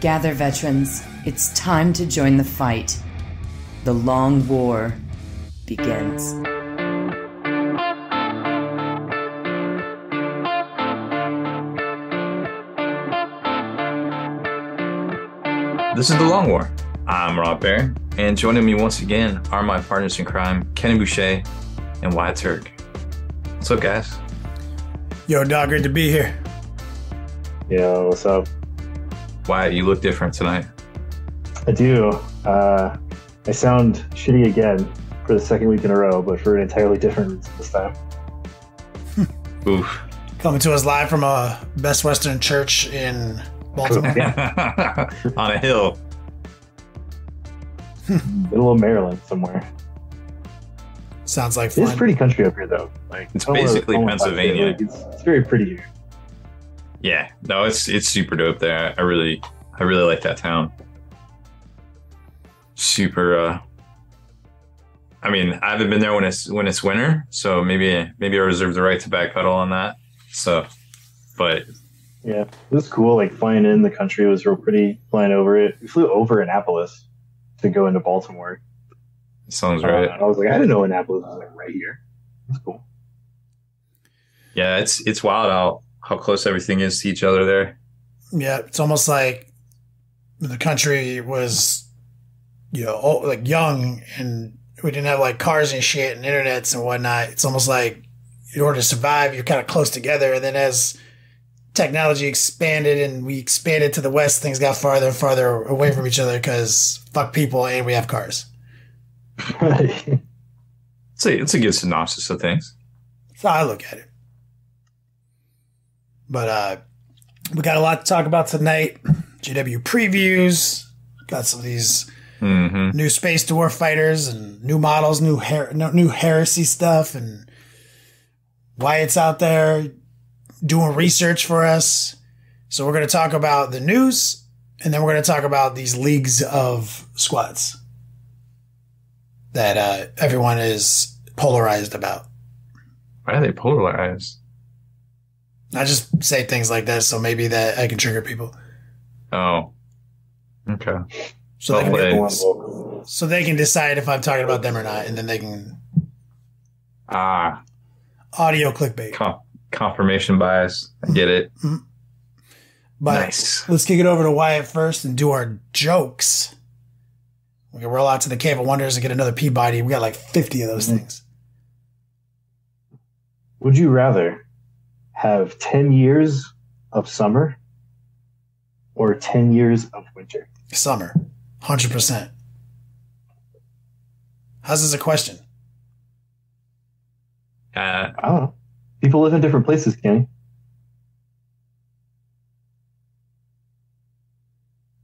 Gather, veterans. It's time to join the fight. The long war begins. This is The Long War. I'm Rob Baer, and joining me once again are my partners in crime, Kenny Boucher and Wyatt Turk. What's up, guys? Yo, dog, great to be here. Yo, what's up? Wyatt, you look different tonight. I do. Uh, I sound shitty again for the second week in a row, but for an entirely different reason this time. Oof. Coming to us live from a Best Western Church in Baltimore. On a hill. Middle of Maryland somewhere. Sounds like It's fun. pretty country up here, though. Like It's I don't wanna- basically I don't wanna talk shit, Pennsylvania. like, it's, it's very pretty here. Yeah, no, it's it's super dope there. I really I really like that town. Super uh I mean, I haven't been there when it's when it's winter, so maybe maybe I reserve the right to backpedal on that. So but Yeah, it was cool. Like flying in the country was real pretty. Flying over it, we flew over Annapolis to go into Baltimore. sounds Uh, right. I was like, I didn't know Annapolis was like right here. It's cool. Yeah, it's it's wild how how close everything is to each other there. yeah, it's almost like the country was, you know, oh, like young and we didn't have like cars and shit and internets and whatnot. It's almost like in order to survive, you're kind of close together. And then as technology expanded and we expanded to the west, things got farther and farther away from each other because fuck people and we have cars. It's a it's a good synopsis of things. That's how I look at it. But uh we got a lot to talk about tonight. GW previews. Got some of these hmm new space dwarf fighters and new models, new her- new heresy stuff, and Wyatt's out there doing research for us. So we're going to talk about the news, and then we're going to talk about these leagues of squads that uh, everyone is polarized about. Why are they polarized? I just say things like that, so maybe that I can trigger people, Oh. Okay. so they can, wait. So they can decide if I'm talking about them or not, and then they can Ah, audio clickbait. con- confirmation bias. I get it. But nice. let's kick it over to Wyatt first and do our jokes. We can roll out to the Cave of Wonders and get another Peabody. We got like 50 of those Mhm. things. Would you rather have 10 years of summer or 10 years of winter? Summer, 100%. How's this a question? Uh, I don't know. People live in different places, Kenny.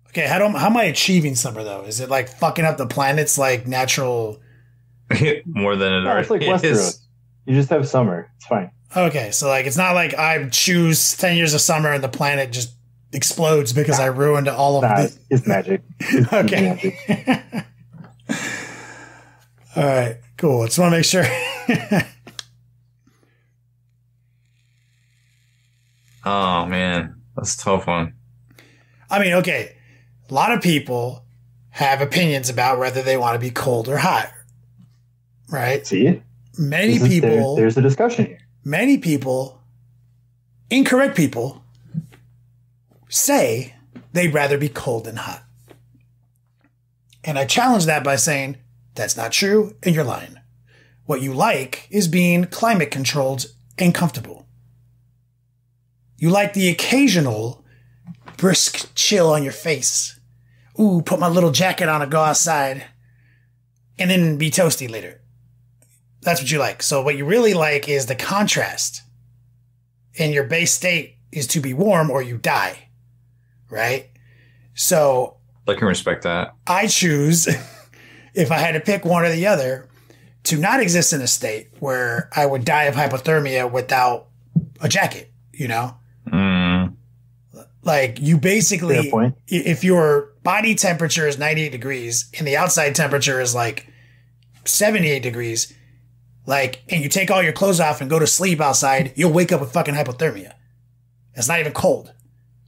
Okay, how, do, I, how am I achieving summer though? Is it like fucking up the planet's like natural? more than it No, it's like already is. Westeros. You just have summer. It's fine. Okay, so like it's not like I choose 10 years of summer and the planet just explodes because I ruined all of Nah, the. it's, it's magic. It's magic. Okay. All right, cool. I just want to make sure. Oh man, that's a tough one. I mean, okay, a lot of people have opinions about whether they want to be cold or hot, right? See? Many is- there- people, there's a discussion here. many people, incorrect people, say they'd rather be cold than hot. And I challenge that by saying that's not true and you're lying. What you like is being climate controlled and comfortable. You like the occasional brisk chill on your face. Ooh, put my little jacket on and go outside and then be toasty later. That's what you like. So what you really like is the contrast. And your base state is to be warm or you die. Right? So I can respect that. I choose, if I had to pick one or the other, to not exist in a state where I would die of hypothermia without a jacket, you know? Mm, Like you basically, Fair point. i- if your body temperature is 98 degrees and the outside temperature is like 78 degrees, like, and you take all your clothes off and go to sleep outside, you'll wake up with fucking hypothermia. It's not even cold.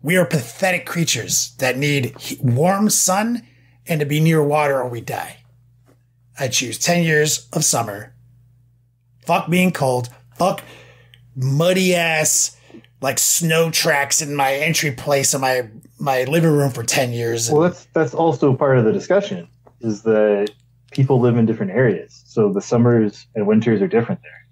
We are pathetic creatures that need warm sun and to be near water or we die. I choose 10 years of summer. Fuck being cold. Fuck muddy ass like snow tracks in my entry place in my my living room for 10 years. Well, that's that's also part of the discussion is that people live in different areas, so the summers and winters are different there.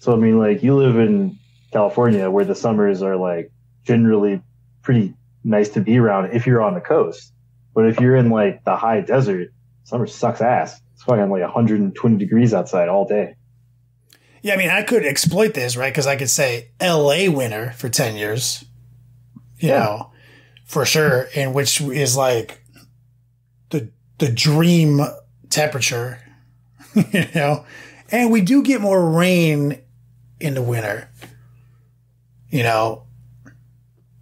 So I mean, like you live in California, where the summers are like generally pretty nice to be around if you're on the coast. But if you're in like the high desert, summer sucks ass. It's fucking like 120 degrees outside all day. Yeah, I mean, I could exploit this, right? Because I could say LA winter for 10 years, you Yeah. know, for sure, and which is like the the dream temperature, you know. And we do get more rain in the winter, you know.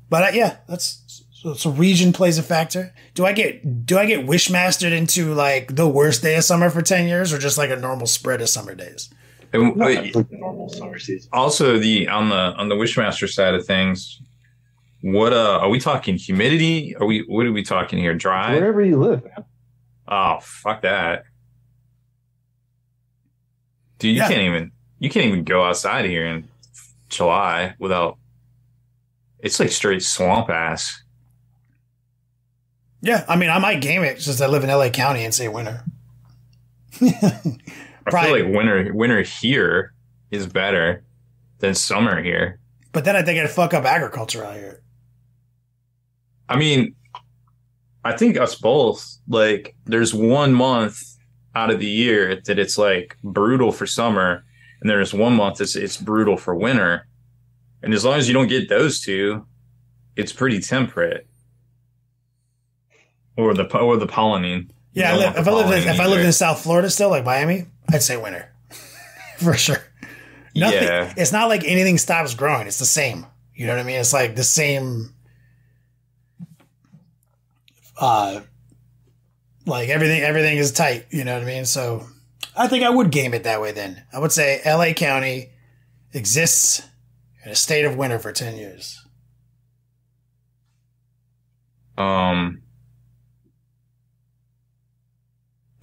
But uh, yeah, that's so, so region plays a factor. Do I get do I get wishmastered into like the worst day of summer for 10 years or just like a normal spread of summer days? And, No, wait, like normal summer season. also the on the on the wishmaster side of things what uh are we talking humidity are we what are we talking here dry Wherever you live, man. Oh fuck that dude you Yeah. can't even you can't even go outside here in july without it's like straight swamp ass Yeah, I mean, I might game it since I live in LA County and say winter. i feel like winter winter here is better than summer here But then I think I'd fuck up agriculture out here. I mean, I think us both, like, there's one month out of the year that it's like brutal for summer, and there's one month that's it's brutal for winter. And as long as you don't get those two, it's pretty temperate. Or the or the pollinating. Yeah, I live, if I lived in, if I lived in South Florida still, like Miami, I'd say winter for sure. Nothing. Yeah. It's not like anything stops growing. It's the same. You know what I mean? It's like the same. Uh, like everything, everything is tight. You know what I mean? So, I think I would game it that way. Then I would say L.A. County exists in a state of winter for ten years. Um,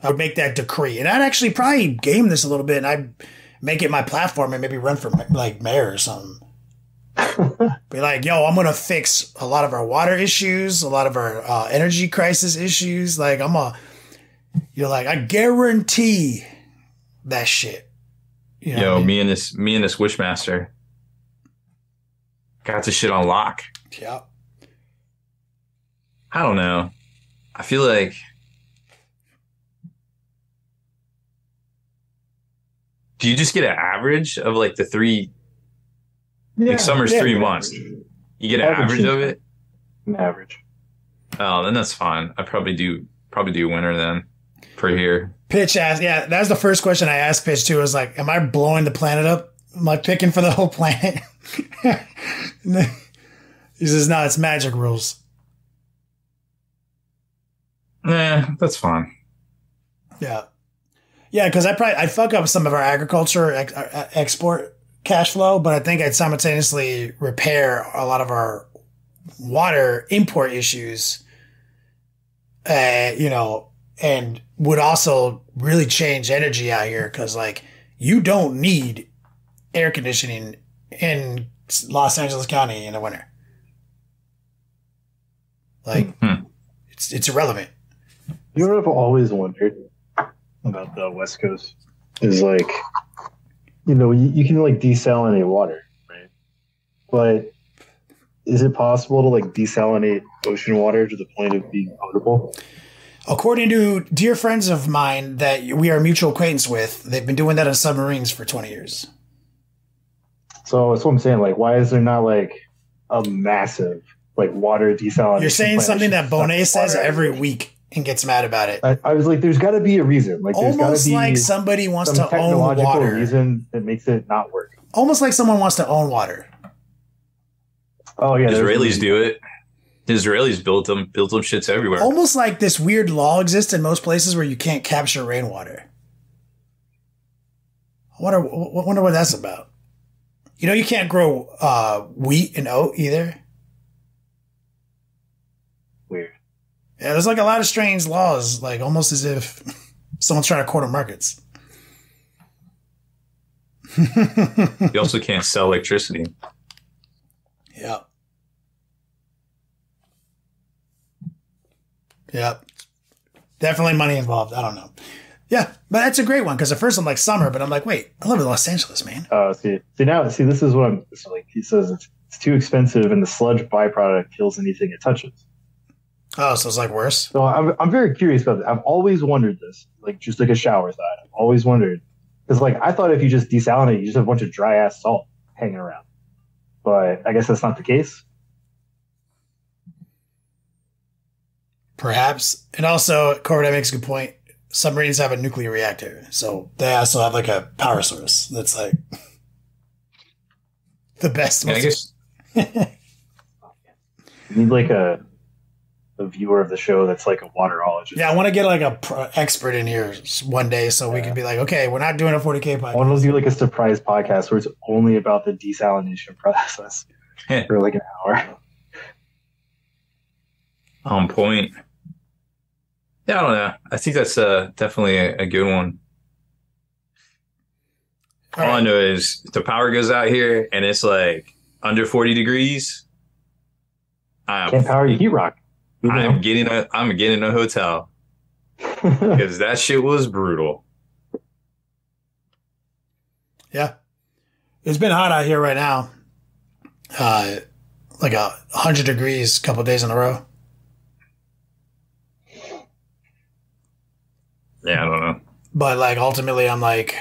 I would make that decree, and I'd actually probably game this a little bit, and I'd make it my platform and maybe run for like mayor or something. Be like, yo, I'm gonna fix a lot of our water issues, a lot of our uh, energy crisis issues. Like, I'm a, you're like, I guarantee that shit. You know what I yo, mean? me and this me and this wishmaster got this shit on lock. Yeah. I don't know. I feel like do you just get an average of like the three like summer's yeah, three yeah. months? You get an Average average of it? An average. Oh, then that's fine. I probably do probably do winter then for here. Pitch asked, yeah, that was the first question I asked Pitch too. Was like, am I blowing the planet up? Am I picking for the whole planet? he says, no, it's magic rules. Nah, that's fine. Yeah. Yeah, because I probably I'd fuck up some of our agriculture ex- uh, export cash flow, but I think I'd simultaneously repair a lot of our water import issues. Uh, you know, and would also really change energy out here because like you don't need air conditioning in Los Angeles County in the winter. Like Hmm. it's it's irrelevant. You know what I've always wondered about the West Coast is like, you know, you, you can like desalinate water, right? But is it possible to like desalinate ocean water to the point of being potable? According to dear friends of mine that we are mutual acquaintance with, they've been doing that on submarines for 20 years. So that's what I'm saying. Like, why is there not like a massive like water desalination? You're saying something that Bonet says every week and gets mad about it. I, I was like, there's got to be a reason. Like, there's got to Almost be like somebody wants some to own technological water. reason that makes it not work. Almost like someone wants to own water. Oh yeah, Israelis do it. The Israelis built them built them shits everywhere. Almost like this weird law exists in most places where you can't capture rainwater. I wonder, I wonder what that's about. You know, you can't grow uh, wheat and oat either. Yeah, there's like a lot of strange laws, like almost as if someone's trying to corner markets. You also can't sell electricity. Yep. Yep. Definitely money involved. I don't know. Yeah, but that's a great one because at first I'm like summer, but I'm like, wait, I live in Los Angeles, man. Oh, see, see now, see, this is what I'm so like. He says it's, it's too expensive, and the sludge byproduct kills anything it touches. Oh, so it's like worse. So I'm, I'm very curious about that. I've always wondered this, like just like a shower thought. I've always wondered because like I thought if you just desalinate, you just have a bunch of dry ass salt hanging around. But I guess that's not the case. Perhaps. And also, Corbett makes a good point. Submarines have a nuclear reactor, so they also have like a power source that's like the best. Yeah, I guess You need like a a viewer of the show that's like a waterologist. Yeah, I want to get like a pro- expert in here one day so we can be like, okay, we're not doing a 40k I want podcast. to do like a surprise podcast where it's only about the desalination process for like an hour. on point. Yeah, I don't know. I think that's uh, definitely a, a good one. All All I know is the power goes out here and it's like under 40 degrees. I'm, Can't power your heat rock. Know? I'm getting a I'm getting a hotel because that shit was brutal. Yeah. It's been hot out here right now. Uh, like a hundred degrees a couple days in a row. Yeah, I don't know. But like ultimately I'm like,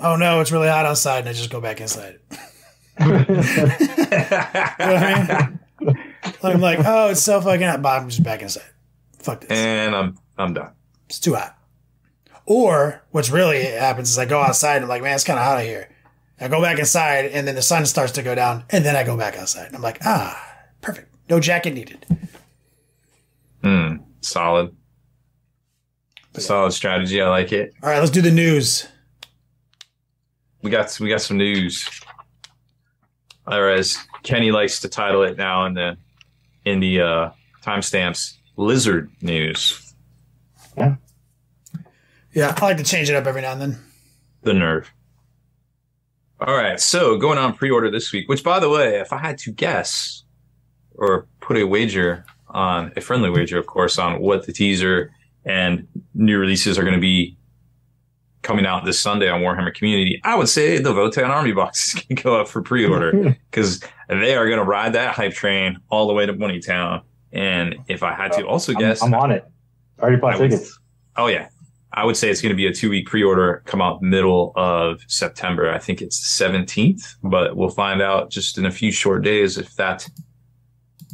oh no, it's really hot outside and I just go back inside. You know I mean? I'm like, oh, it's so fucking hot, but I'm just back inside. Fuck this. and I'm I'm done. It's too hot. Or what's really happens is I go outside and I'm like, man, it's kind of hot out here. I go back inside and then the sun starts to go down and then I go back outside. And I'm like, ah, perfect. No jacket needed. Hmm, solid. Solid strategy. I like it. All right, let's do the news. We got we got some news. Or as Kenny likes to title it now in the in the uh, timestamps, lizard news. Yeah, I like to change it up every now and then. The nerve. All right, so going on pre-order this week. Which, by the way, if I had to guess or put a wager on a friendly wager, of course, on what the teaser and new releases are going to be coming out this Sunday on Warhammer Community, I would say the Votann Army box is going to go up for pre-order because they are going to ride that hype train all the way to Money Town. And if I had to also I'm, guess, I'm on it. Already bought I would- tickets. Oh yeah. I would say it's going to be a two week pre order come out middle of September. I think it's the 17th, but we'll find out just in a few short days if that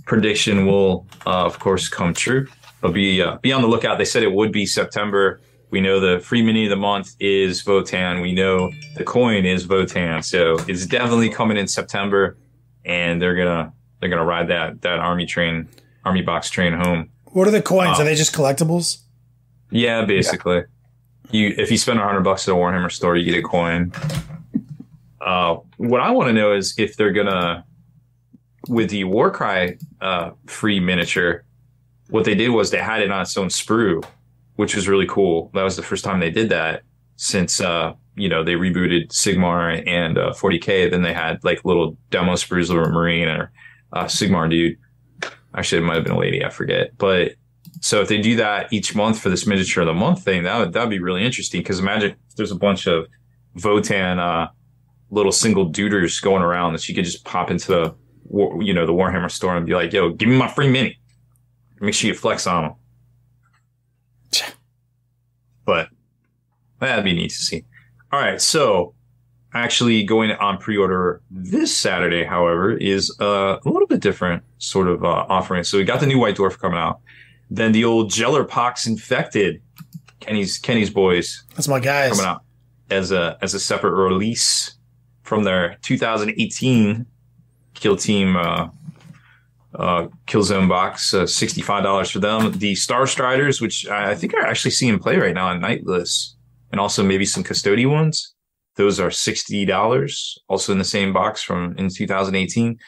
prediction will, uh, of course, come true. But be, uh, be on the lookout. They said it would be September. We know the free mini of the month is Votann. We know the coin is Votann. So it's definitely coming in September and they're going to, they're going to ride that, that army train, army box train home. What are the coins? Are they just collectibles? Yeah, basically. You if you spend a hundred bucks at a Warhammer store, you get a coin. Uh, what I want to know is if they're gonna with the Warcry uh, free miniature. What they did was they had it on its own sprue, which was really cool. That was the first time they did that since uh, you know they rebooted Sigmar and uh, 40k. Then they had like little demo sprues, little Marine or uh, Sigmar dude. Actually, it might have been a lady, I forget, but so if they do that each month for this miniature of the month thing, that would that'd be really interesting. Because imagine if there's a bunch of Votann uh, little single duders going around that you could just pop into the you know the Warhammer store and be like, "Yo, give me my free mini." Make sure you flex on them. But that'd be neat to see. All right, so actually going on pre-order this Saturday, however, is uh, a little bit different sort of uh, offering. So we got the new White Dwarf coming out. Then the old Gellerpox Infected, Kenny's Kenny's boys That's my guys. coming out as a as a separate release from their 2018 Kill Team uh, uh, Killzone box. Uh, Sixty five dollars for them. The Star Striders, which I I think are actually seeing play right now on Nightless, and also maybe some Custody ones. Those are sixty dollars, also in the same box from in 2018.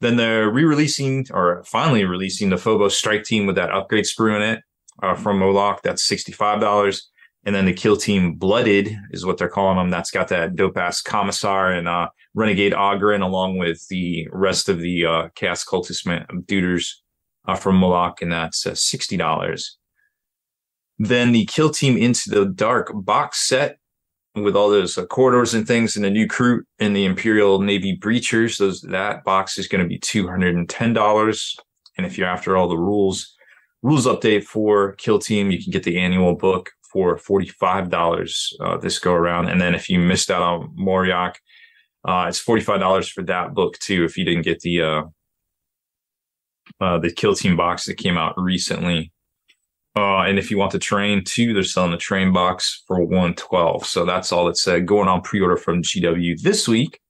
Then they're re-releasing or finally releasing the Phobos Strike Team with that upgrade sprue in it uh, from Moroch. That's sixty-five dollars. And then the Kill Team Blooded is what they're calling them. That's got that dope ass Commissar and uh, Renegade Ogryn, along with the rest of the uh, Chaos Cultist Duders uh, from Moroch, and that's uh, sixty dollars. Then the Kill Team Into the Dark box set with all those uh, corridors and things, and the new crew and the Imperial Navy breachers. Those that box is going to be two hundred and ten dollars. And if you're after all the rules, rules update for Kill Team, you can get the annual book for $45 uh, this go around. And then if you missed out on Moroch, uh, it's $45 for that book too. If you didn't get the, uh, uh, the kill team box that came out recently. Uh, and if you want the train too, they're selling the train box for 112. So that's all that's uh, going on pre-order from GW this week.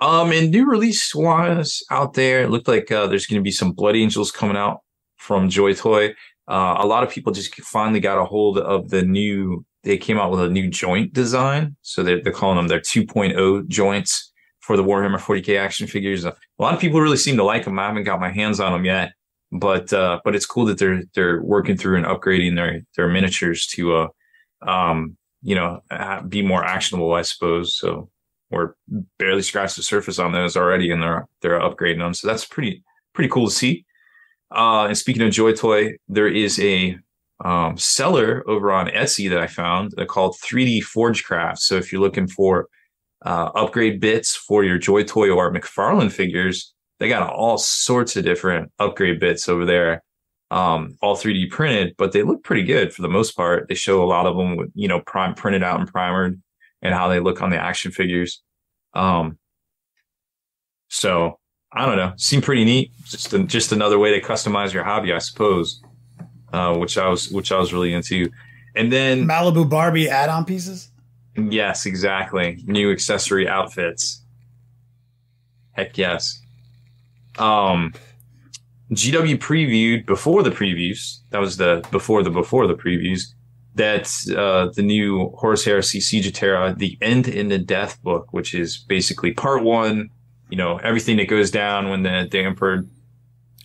Um, and new release wise out there, it looked like uh, there's going to be some Blood Angels coming out from Joy Toy. Uh, a lot of people just finally got a hold of the new, they came out with a new joint design. So they're, they're calling them their 2.0 joints for the Warhammer 40k action figures. A lot of people really seem to like them. I haven't got my hands on them yet, but, uh, but it's cool that they're, they're working through and upgrading their, their miniatures to, uh, um, you know, be more actionable, I suppose. So we're barely scratched the surface on those already and they're, they're upgrading them. So that's pretty, pretty cool to see. Uh, and speaking of Joy Toy, there is a um, seller over on Etsy that I found uh, called 3D Forge Craft. So if you're looking for uh, upgrade bits for your Joy Toy or McFarlane figures, they got all sorts of different upgrade bits over there, um, all 3D printed, but they look pretty good for the most part. They show a lot of them with, you know, prime printed out and primered and how they look on the action figures. Um, so I don't know. Seemed pretty neat. Just a, just another way to customize your hobby, I suppose. Uh, which I was which I was really into. And then Malibu Barbie add-on pieces. Yes, exactly. New accessory outfits. Heck yes. Um, GW previewed before the previews. That was the before the before the previews. That uh, the new Horus Heresy Siege of Terra, the End and the Death book, which is basically part one you know everything that goes down when the, the emperor.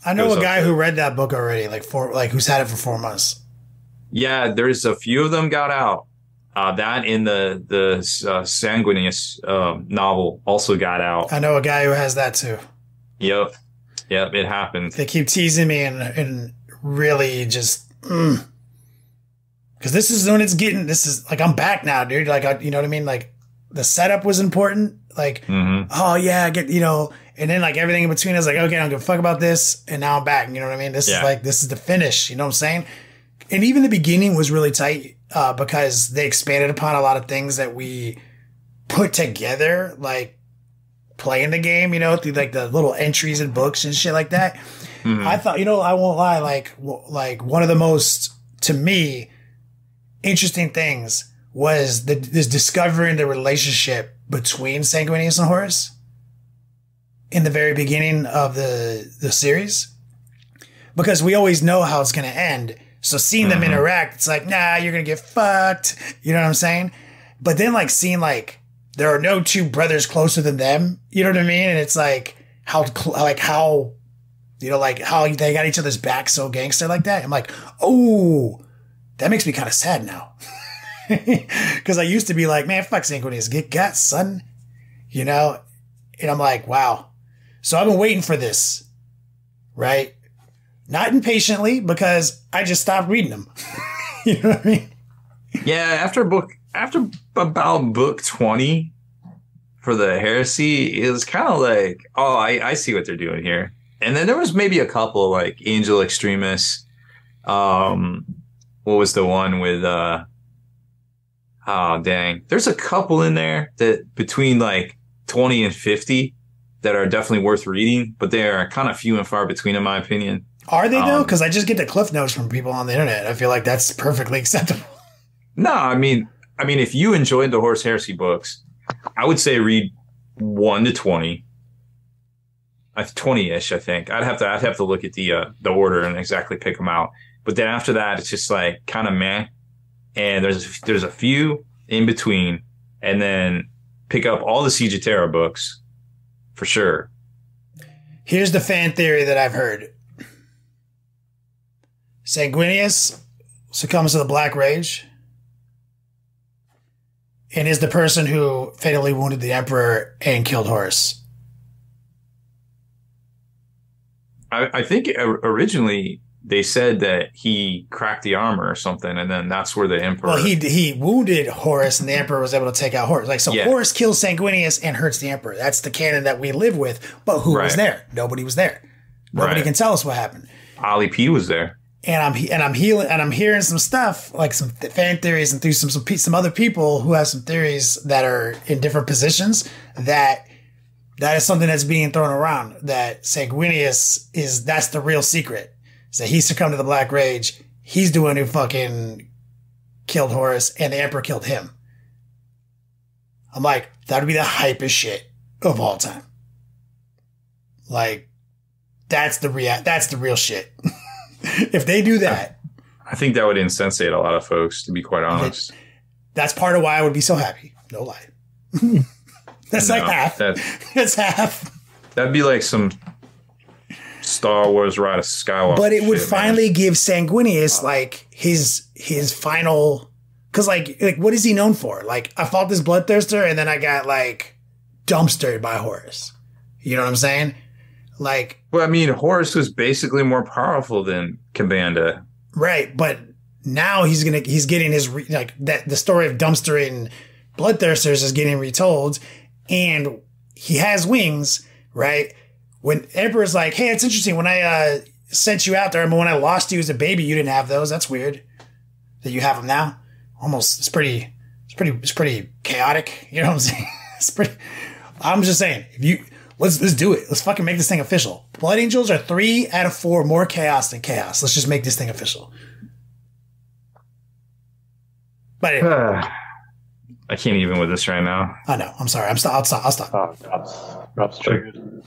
I know a guy who read that book already, like four, like who's had it for four months. Yeah, there's a few of them got out. Uh, that in the the uh, Sanguinius uh, novel also got out. I know a guy who has that too. Yep, yep, it happens. They keep teasing me and and really just. Mm. Cause this is when it's getting, this is like, I'm back now, dude. Like, I, you know what I mean? Like, the setup was important like, mm-hmm. oh yeah, I get you know, and then like everything in between is like, okay, I don't give a fuck about this, and now I'm back. You know what I mean? This yeah. is like this is the finish. You know what I'm saying? And even the beginning was really tight uh, because they expanded upon a lot of things that we put together, like playing the game. You know, through like the little entries and books and shit like that. Mm-hmm. I thought, you know, I won't lie, like like one of the most to me interesting things was the this discovering the relationship between Sanguinius and Horus in the very beginning of the the series because we always know how it's going to end. So seeing them mm-hmm. interact, it's like, nah, you're going to get fucked. You know what I'm saying? But then like seeing like there are no two brothers closer than them. You know what I mean? And it's like how like how you know like how they got each other's back so gangster like that. I'm like, oh, that makes me kind of sad now. Because I used to be like, man, fuck Sanguinius, get got, son. You know? And I'm like, wow. So I've been waiting for this, right? Not impatiently because I just stopped reading them. you know what I mean? Yeah, after a book, after about book 20 for the heresy, it was kind of like, oh, I, I see what they're doing here. And then there was maybe a couple like Angel Exterminatus. Um, what was the one with uh Oh dang. There's a couple in there that between like 20 and 50 that are definitely worth reading, but they are kind of few and far between in my opinion. Are they though? Because um, I just get the cliff notes from people on the internet. I feel like that's perfectly acceptable. No, I mean, I mean, if you enjoyed the Horus Heresy books, I would say read one to twenty. Twenty ish, I think. I'd have to, I'd have to look at the uh, the order and exactly pick them out. But then after that, it's just like kind of meh and there's there's a few in between, and then pick up all the Siege of Terra books for sure. Here's the fan theory that I've heard. Sanguinius succumbs to the Black Rage and is the person who fatally wounded the Emperor and killed Horus. I, I think originally they said that he cracked the armor or something, and then that's where the emperor. Well, he he wounded Horus, and the Emperor was able to take out Horus. Like so, Yeah. Horus kills Sanguinius and hurts the Emperor. That's the canon that we live with. But who was there? Nobody was there. Nobody Right. can tell us what happened. Ali P was there. And I'm and I'm healing and I'm hearing some stuff like some th- fan theories and through some some, some other people who have some theories that are in different positions that that is something that's being thrown around that Sanguinius is that's the real secret. So he succumbed to the Black Rage. He's the one who fucking killed Horus and the Emperor killed him. I'm like, that would be the hypest shit of all time. Like, that's the rea- that's the real shit. if they do that, I think that would insensate a lot of folks, to be quite honest. that's part of why I would be so happy. No lie. that's like half. That, That's half. that'd be like some Star Wars Rise of Skywalker. But it would shit, man. finally give Sanguinius like his his final because like like what is he known for? Like I fought this bloodthirster and then I got like dumpstered by Horus. You know what I'm saying? Like Well, I mean, Horus was basically more powerful than Ka'Bandha. right, but now he's gonna he's getting his re, like that the story of Dumpster and bloodthirsters is getting retold, and he has wings, right? When Emperor's like, "Hey, it's interesting when I uh, sent you out there, but when I lost you as a baby, you didn't have those. That's weird that you have them now. Almost, it's pretty, it's pretty, it's pretty chaotic. You know what I'm saying? It's pretty. I'm just saying, if you let's let's do it. Let's fucking make this thing official. Blood Angels are three out of four more chaos than chaos. Let's just make this thing official. But anyway, I can't even with this right now. I know. I'm sorry. I'm stop. I'll stop. I'll stop. Oh, Rob's, Rob's triggered.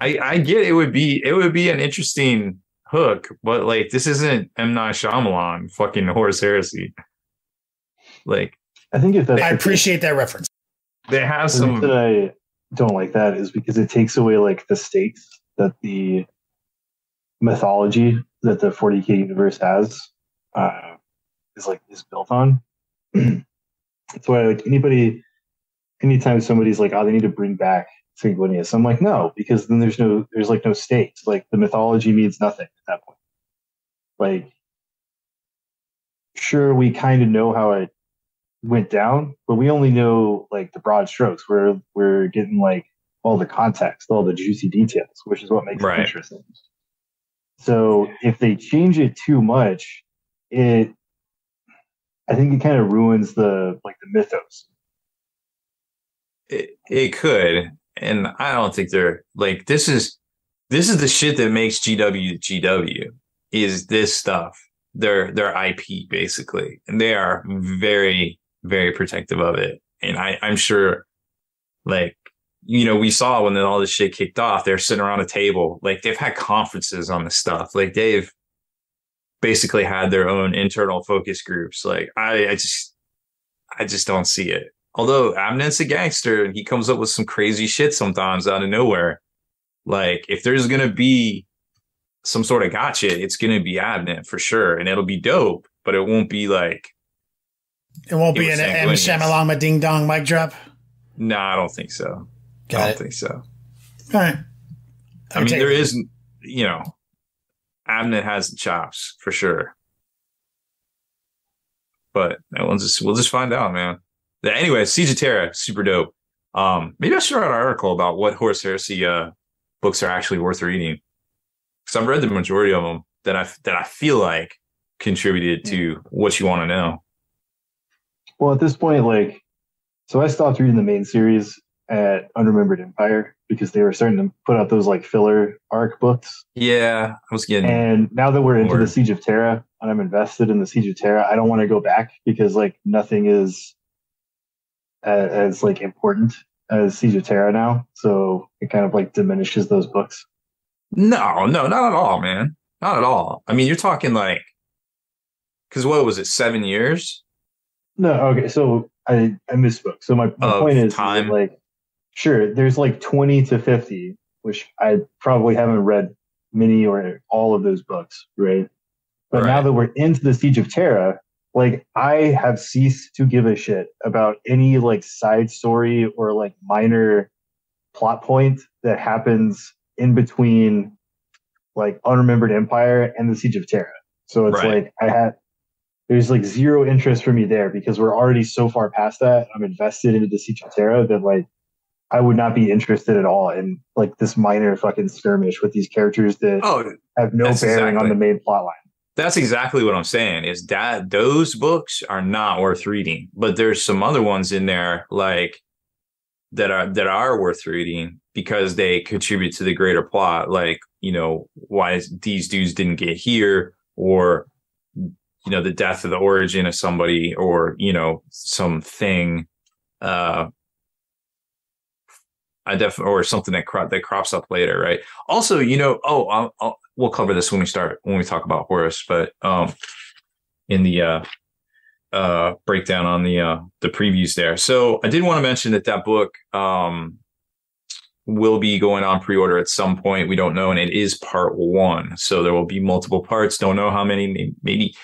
I, I get it would be it would be an interesting hook, but like this isn't M Night Shyamalan fucking Horus Heresy. Like I think if that's I the case, appreciate that reference. They have the some I don't like that is because it takes away like the stakes that the mythology that the 40k universe has uh, is like is built on. That's why like anybody, anytime somebody's like, oh, they need to bring back Sanguinius, I'm like, no, because then there's no, there's like no stakes. Like the mythology means nothing at that point. Like, sure, we kind of know how it went down, but we only know like the broad strokes. We're we're getting like all the context, all the juicy details, which is what makes Right. it interesting. So if they change it too much, it I think it kind of ruins the like the mythos. it, it could and i don't think they're like this is this is the shit that makes gw gw is this stuff their their ip basically and they are very very protective of it. And i i'm sure like you know we saw when all this shit kicked off they're sitting around a table like they've had conferences on this stuff. Like they've basically had their own internal focus groups. Like i i just i just don't see it. Although Abnett's a gangster and he comes up with some crazy shit sometimes out of nowhere. Like if there's gonna be some sort of gotcha, it's gonna be Abnett for sure, and it'll be dope, but it won't be like It won't be an M. Shamalama ding dong mic drop. no, I don't think so. I don't it. think so. All right. I mean, take there it. is, you know, Abnett has the chops for sure, but we'll just we'll just find out, man. Anyway, Siege of Terra, super dope. Um, maybe I should write an article about what Horus Heresy uh, books are actually worth reading because I've read the majority of them that I that I feel like contributed to what you want to know. Well, at this point, like, so I stopped reading the main series at Unremembered Empire because they were starting to put out those like filler arc books. Yeah, I was getting And now that we're into the Siege of Terra and I'm invested in the Siege of Terra, I don't want to go back because like nothing is as, as like important as Siege of Terra now. So it kind of like diminishes those books. no, no, not at all, man, not at all. I mean, you're talking like because what was it, seven years? No, okay. So I, I misspoke. So my, my point is time? like, sure, there's like 20 to 50, which I probably haven't read many or all of those books, right? But Right. now that we're into the Siege of Terra, like I have ceased to give a shit about any like side story or like minor plot point that happens in between like Unremembered Empire and the Siege of Terra. So it's Right. like I had there's like zero interest for me there because we're already so far past that. I'm invested into the of that like I would not be interested at all in like this minor fucking skirmish with these characters that Oh, have no bearing on the main plot line. That's exactly what I'm saying. Is that those books are not worth reading, but there's some other ones in there like that are that are worth reading because they contribute to the greater plot. Like you know why these dudes didn't get here, or you know the death of the origin of somebody, or you know something. Uh, I definitely or something that cro- that crops up later, right? Also, you know, oh, I'll, I'll, we'll cover this when we start when we talk about Horus, but um, in the uh, uh, breakdown on the uh, the previews there. So I did want to mention that that book um will be going on pre-order at some point. We don't know, and it is part one, so there will be multiple parts. Don't know how many. Maybe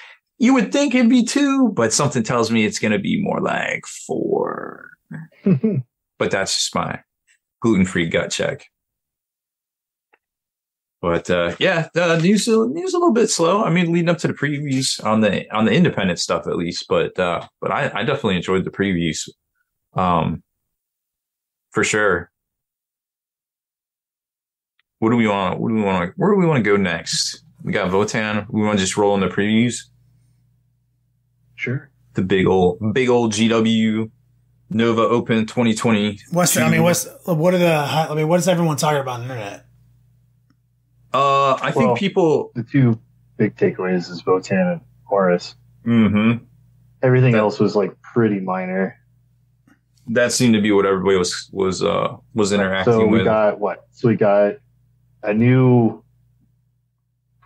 you would think it'd be two, but something tells me it's going to be more like four. But that's just my gluten-free gut check. But uh, yeah, the news news a little bit slow. I mean, leading up to the previews on the on the independent stuff at least. But uh, but I, I definitely enjoyed the previews, um, for sure. What do we want? What do we want? Where do we want to go next? We got Votann. We want to just roll in the previews. Sure. The big old big old GW Nova Open 2020. What's the, I mean, what's what are the? I mean, what is everyone talking about on the internet? Uh, I think people. The two big takeaways is Votann and Horus. Mm-hmm. Everything That- else was like pretty minor. That seemed to be what everybody was was uh was interacting So we with. got what? So we got a new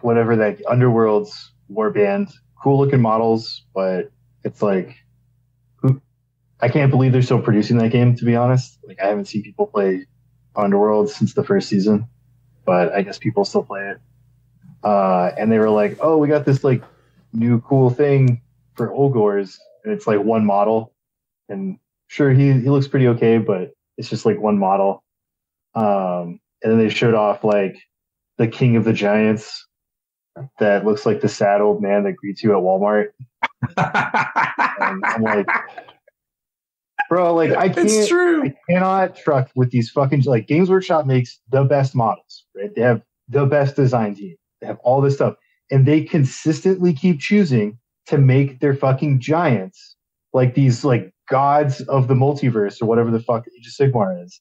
whatever that Underworld's warband. Cool looking models, but it's like who I can't believe they're still producing that game to be honest. Like I haven't seen people play Underworld since the first season, but I guess people still play it. Uh, and they were like, "Oh, we got this like new cool thing for Ogors, and it's like one model, and sure he he looks pretty okay, but it's just like one model." Um, and then they showed off like the King of the Giants that looks like the sad old man that greets you at Walmart. And I'm like, bro, like I can't, it's true. I cannot truck with these fucking like Games Workshop makes the best models, right? They have the best design team. They have all this stuff, and they consistently keep choosing to make their fucking giants like these like gods of the multiverse or whatever the fuck Age of Sigmar is,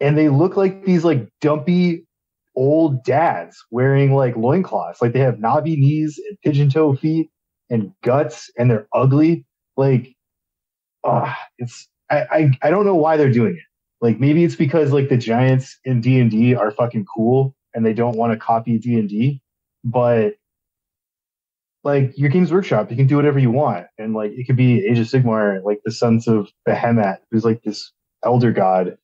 and they look like these like dumpy old dads wearing like loincloths. Like they have knobby knees and pigeon toe feet and guts, and they're ugly. Like, ah, it's I, I I don't know why they're doing it. Like maybe it's because like the giants in D and D are fucking cool and they don't want to copy D and D, but like your Games Workshop, you can do whatever you want, and like it could be Age of Sigmar, like the sons of Behemat, who's like this elder god,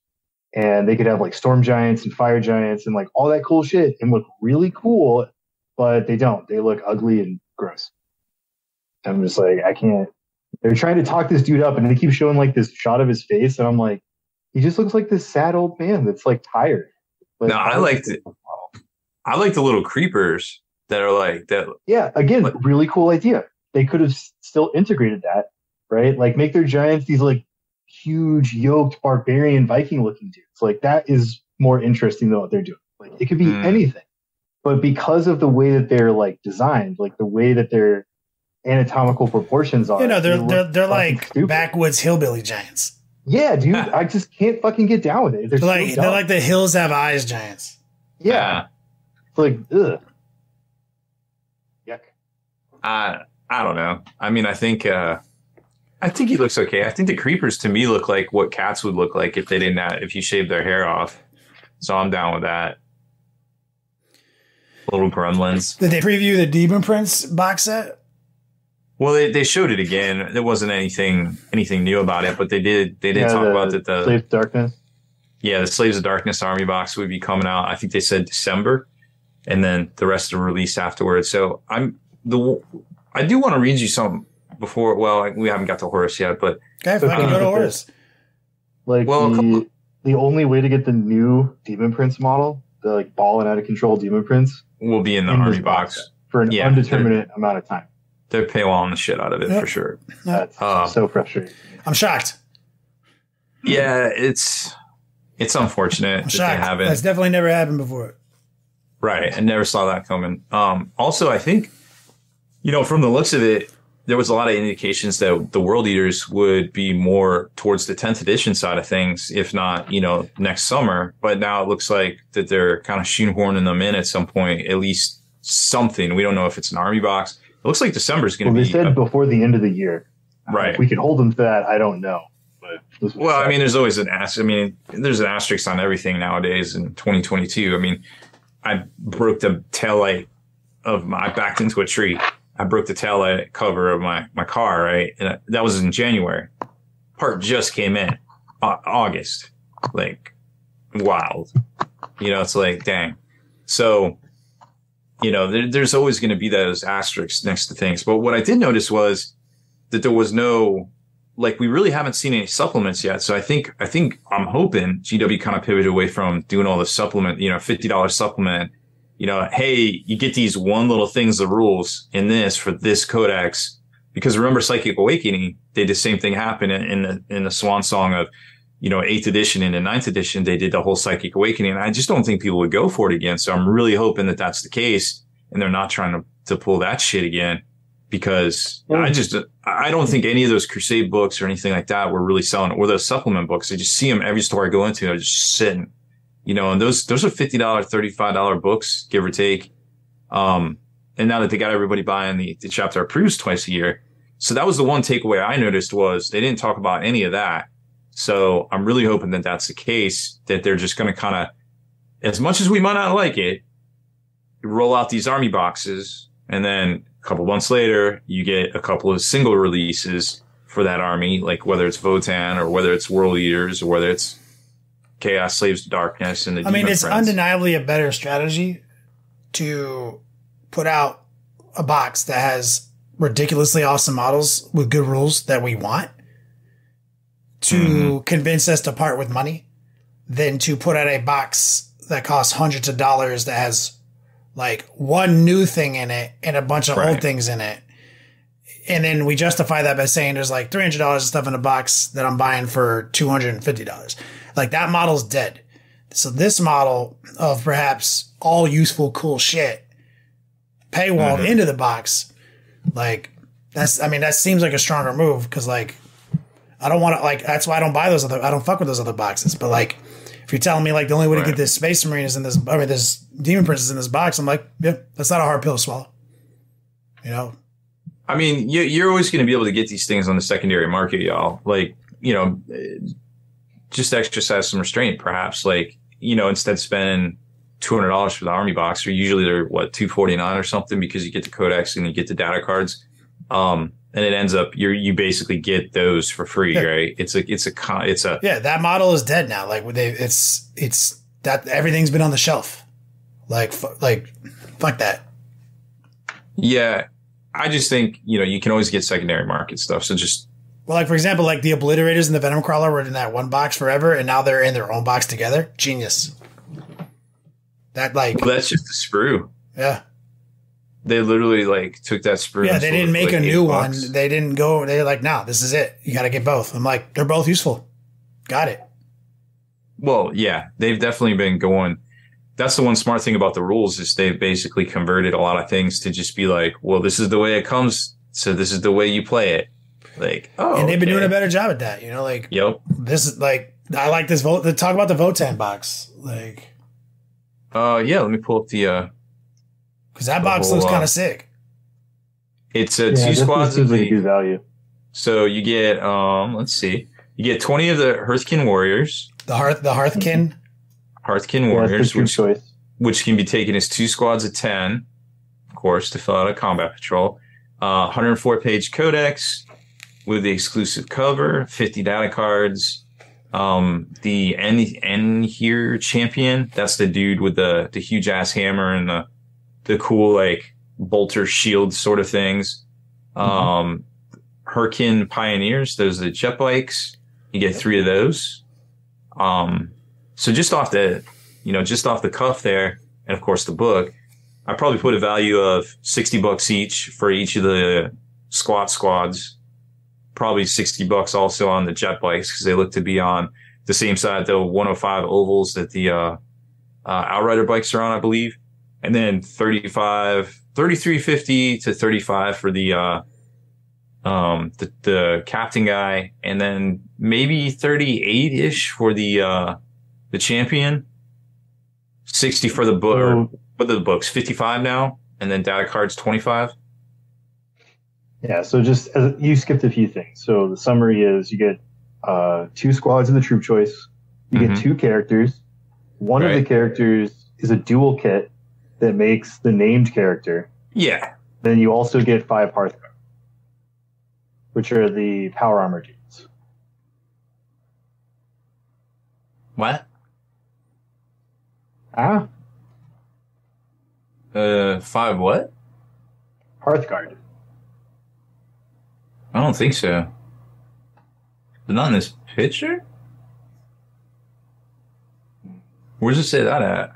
and they could have like storm giants and fire giants and like all that cool shit and look really cool, but they don't. They look ugly and gross. I'm just like I can't. They're trying to talk this dude up, and they keep showing like this shot of his face, and I'm like, he just looks like this sad old man that's like tired. Like, No, I liked it. I like the little creepers that are like that. Yeah, again, But- really cool idea. They could have s- still integrated that, right? Like make their giants these like huge yoked barbarian Viking looking dudes. Like that is more interesting than what they're doing. Like it could be Hmm. anything. But because of the way that they're like designed, like the way that their anatomical proportions are, You know, they're they they're, they're like stupid. backwoods hillbilly giants. Yeah, dude, I just can't fucking get down with it. They're, They're like so they're like the hills have eyes giants. yeah, it's like ugh. Yuck. I I don't know. I mean, I think uh I think he looks okay. I think the creepers to me look like what cats would look like if they didn't have, if you shaved their hair off. So I'm down with that. Little gremlins. Did they preview the Daemon Prince box set? Well, they, they showed it again. There wasn't anything anything new about it, but they did they did Yeah, talk the about that the Slaves to Darkness. yeah, the Slaves to Darkness Army box would be coming out. I think they said December, and then the rest are release afterwards. So I'm the I do want to read you something before. Well, we haven't got to Horus yet, but Okay, So fucking can go to you Horus. Like Well, the the only way to get the new Daemon Prince model, the like ball and out of control Daemon Prince, we'll be in the in Army this box. for an Yeah, undeterminate amount of time. They're paywalling the shit out of it Yep. for sure. That's Uh, so frustrating. I'm shocked. Yeah, it's it's unfortunate I'm that they shocked. haven't. That's definitely never happened before. Right. I never saw that coming. Um, also, I think, you know, from the looks of it, there was a lot of indications that the World Eaters would be more towards the 10th edition side of things, if not, you know, next summer. But now it looks like that they're kind of shoehorning them in at some point, at least something. We don't know if it's an army box. It looks like December is going Well, to they be. said a- before the end of the year. Right. If we can hold them to that, I don't know. But Well, I mean, there's always an asterisk. I mean, there's an asterisk on everything nowadays in 2022. I mean, I broke the tail light of my, I backed into a tree. I broke the tail light cover of my, my car, right? And that was in January. Part just came in Au- August. Like, wild. You know, it's like, dang. So, you know, there, there's always going to be those asterisks next to things. But what I did notice was that there was no like we really haven't seen any supplements yet. So I think I think I'm hoping GW kind of pivoted away from doing all the supplement, you know, fifty dollars supplement. You know, hey, you get these one little things, the rules in this for this codex. Because remember, Psychic Awakening, they did the same thing happen in, the in the Swan Song of, you know, eighth edition and the ninth edition, they did the whole Psychic Awakening. And I just don't think people would go for it again. So I'm really hoping that that's the case, and they're not trying to to pull that shit again because Yeah. I just I don't think any of those crusade books or anything like that were really selling or those supplement books. I just see them every store I go into. They're just sitting, you know, and those those are fifty dollar, thirty five dollar books, give or take. Um, and now that they got everybody buying the, the chapter approves twice a year, so that was the one takeaway I noticed was they didn't talk about any of that. So I'm really hoping that that's the case. That they're just going to kind of, as much as we might not like it, roll out these army boxes and then a couple months later you get a couple of single releases for that army like whether it's Votann or whether it's world eaters or whether it's chaos slaves of darkness and the I mean, it's Friends. undeniably a better strategy to put out a box that has ridiculously awesome models with good rules that we want to Mm-hmm. convince us to part with money than to put out a box that costs hundreds of dollars that has like one new thing in it and a bunch of old things in it. And then we justify that by saying there's like $300 of stuff in a box that I'm buying for $250. Like that model's dead. So this model of perhaps all useful, cool shit paywalled Mhm. into the box, like that's, I mean, that seems like a stronger move because like I don't want to like that's why I don't buy those other I don't fuck with those other boxes. But like if you're telling me like the only way to get this Space Marine is in this I mean this Daemon Prince is in this box, I'm like, yeah, that's not a hard pill to swallow. You know? I mean, you, you're always going to be able to get these things on the secondary market, y'all. Like, you know, just exercise some restraint, perhaps. Like, you know, instead of spending two hundred dollars for the army box, or usually they're what two forty nine or something, because you get the codex and you get the data cards. Um, and it ends up you're you basically get those for free, Yeah. right? It's a it's a it's a Yeah, that model is dead now. Like they it's it's that everything's been on the shelf. Like fu- like fuck that. yeah. I just think you know you can always get secondary market stuff. So just Well, like for example, like the obliterators and the venom crawler were in that one box forever, and now they're in their own box together. Genius. That like well, that's just a sprue. yeah They literally like took that sprue. yeah they didn't make like, a new one. They didn't go. They're like, nah, this is it. You got to get both. I'm like, they're both useful. Got it. Well, yeah, they've definitely been going. That's the one smart thing about the rules is they've basically converted a lot of things to just be like, well, this is the way it comes, so this is the way you play it. Like, oh, and they've been okay. doing a better job at that. You know, like Yep. this is like I like this vote. Talk about the Votann box, like Uh, yeah. Let me pull up the. uh because that box whole, looks uh, kind of sick. It's a Yeah, two squads. Of like good value. so you get um, let's see, you get twenty of the Hearthkin warriors, The hearth, the Hearthkin. Hearthkin Yeah, warriors, that's which choice. which can be taken as two squads of 10, of course, to fill out a combat patrol. Uh, 104 page codex with the exclusive cover, 50 data cards, Um, the N N here champion. That's the dude with the the huge ass hammer and the the cool like bolter shield sort of things. Um, Hernkyn Pioneers. Those are the jet bikes. You get three of those. Um, so just off the, you know, just off the cuff there, and of course the book, I probably put a value of sixty bucks each for each of the squat squads. Probably sixty bucks also on the jet bikes because they look to be on the same side the 105 ovals that the uh, uh, Outrider bikes are on, I believe, and then 35, 3350 to 35 for the uh, um, the, the captain guy, and then maybe 38 ish for the, uh, the champion, 60 for the book, or So, what are the books, 55 now, and then data cards 25. Yeah, so just as, you skipped a few things. So the summary is you get uh, two squads of the troop choice. You Mhm. get two characters. One of the characters is a dual kit that makes the named character. Yeah. Then you also get five Hearthguard, which are the power armor dudes. What? Ah, Uh, five what? Hearthguard. I don't think so. But not in this picture? Where does it say that at?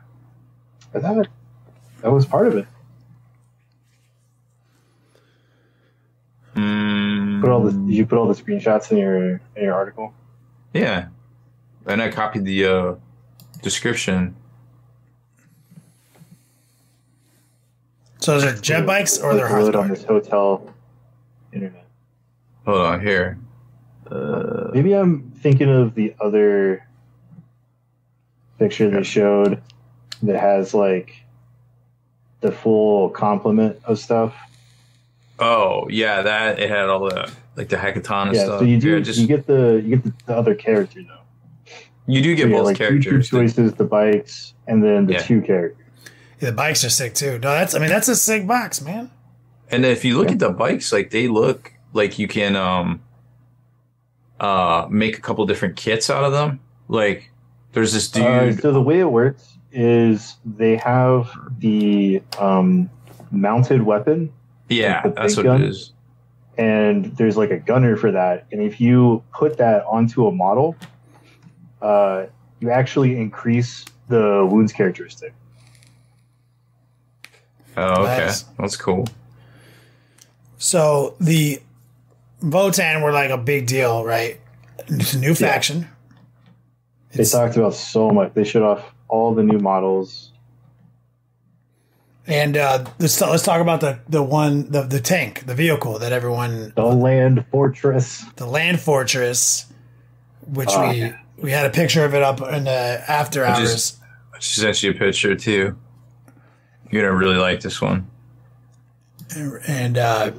I thought it, that was part of it. Hmm. Put all the did you put all the screenshots in your in your article? Yeah. And I copied the uh, description. So those are jet bikes or they're Load on this hotel internet. Hold on here. Uh, Maybe I'm thinking of the other picture they showed that has like the full complement of stuff. oh yeah, that it had all the like the Hekaton and yeah, stuff. so you do Yeah, just you get the you get the, the other character though. you do get So you both like two characters. troop choices, the bikes, and then the Yeah. two characters. Yeah, the bikes are sick too. No, that's I mean that's a sick box, man. And if you look at the bikes, like they look like you can um uh make a couple different kits out of them. Like there's this dude. Uh, so the way it works is they have the um, mounted weapon yeah, the that's big what gun? it is. and there's like a gunner for that. And if you put that onto a model, uh, you actually increase the wounds characteristic. Oh, okay, Nice. that's cool. So the Votann were like a big deal, right? It's a new faction. They talked about so much. They showed off all the new models. And uh, let's let's talk about the the one the the tank, the vehicle that everyone, The land fortress. the land fortress, which Oh, we yeah. we had a picture of it up in the after I hours. just- I just sent you a picture too. You're gonna really like this one. and uh,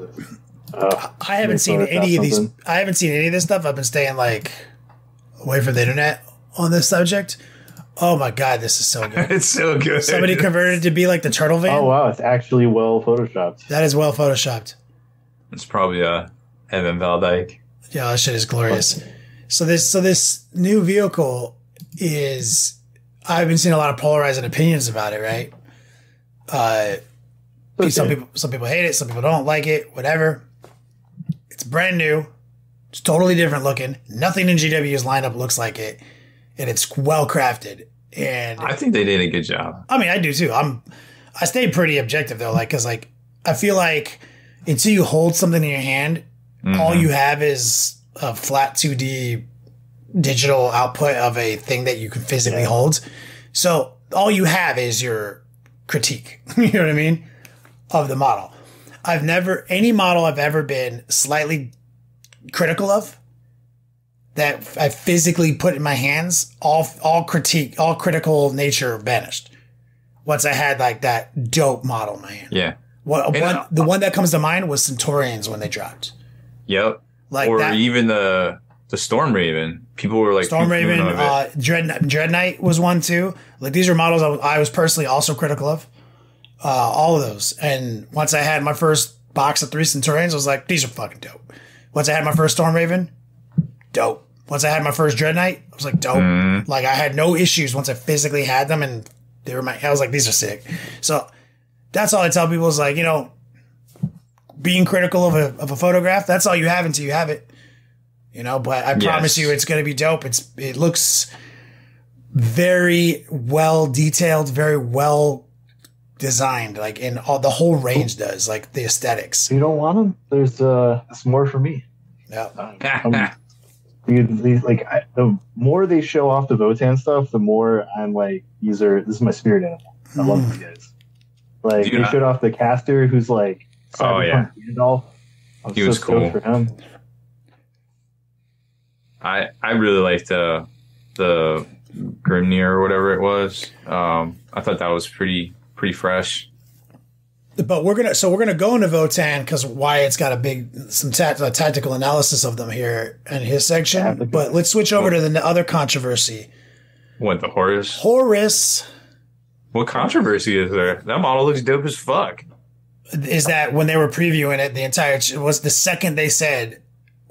Uh, I haven't seen any of these. something. I haven't seen any of this stuff. I've been staying like away from the internet on this subject. Oh my god, this is so good. it's so good. Somebody converted to be like the turtle van. oh wow, it's actually well photoshopped. That is well photoshopped. It's probably uh Evan Valdyke. Yeah, that shit is glorious. So this so this new vehicle is I've been seeing a lot of polarizing opinions about it, right? Uh some people some people hate it, some people don't like it, whatever. It's brand new. It's totally different looking. Nothing in GW's lineup looks like it. And it's well crafted. And I think they did a good job. I mean, I do too. I'm, I stay pretty objective though, like, cause like, I feel like until you hold something in your hand, all Mhm. you have is a flat 2D digital output of a thing that you can physically Yeah. hold. So all you have is your critique. you know what I mean? Of the model. I've never, any model I've ever been slightly critical of that I physically put in my hands, all all critique, all critical nature vanished. Once I had like that dope model in my hand. Yeah. What one, I- the one that comes to mind was Centurions when they dropped. Yep. Like or that even the the Storm Raven. People were like Storm Raven, uh, Dread Dread Knight was one too. Like these are models I was, I was personally also critical of. Uh, all of those. And once I had my first box of three Centurions, I was like, these are fucking dope. Once I had my first Storm Raven, dope. Once I had my first Dread Knight, I was like, dope. Mhm. Like I had no issues once I physically had them, and they were my. I was like, these are sick. So that's all I tell people is like, you know, being critical of a of a photograph. That's all you have until you have it. You know, but I promise you, it's going to be dope. It's it looks very well detailed, very well designed. Like in all the whole range does, like the aesthetics. You don't want them? There's uh, there's more for me. Yeah. Um, these, these, like I, the more they show off the Votann stuff, the more I'm like, these are this is my spirit animal. I love these guys. Like Dude, they I- showed off the caster, who's like, Oh, yeah. Gandalf. I'm He so was cool. for him. I I really liked the the Grimnyr or whatever it was. Um, I thought that was pretty pretty fresh. But we're gonna so we're gonna go into Votann because Wyatt's got a big some tat, uh, tactical analysis of them here in his section. Tactical. But let's switch over to the other controversy. What the Horus? Horus What controversy is there? That model looks dope as fuck. is that when they were previewing it, the entire it was the second they said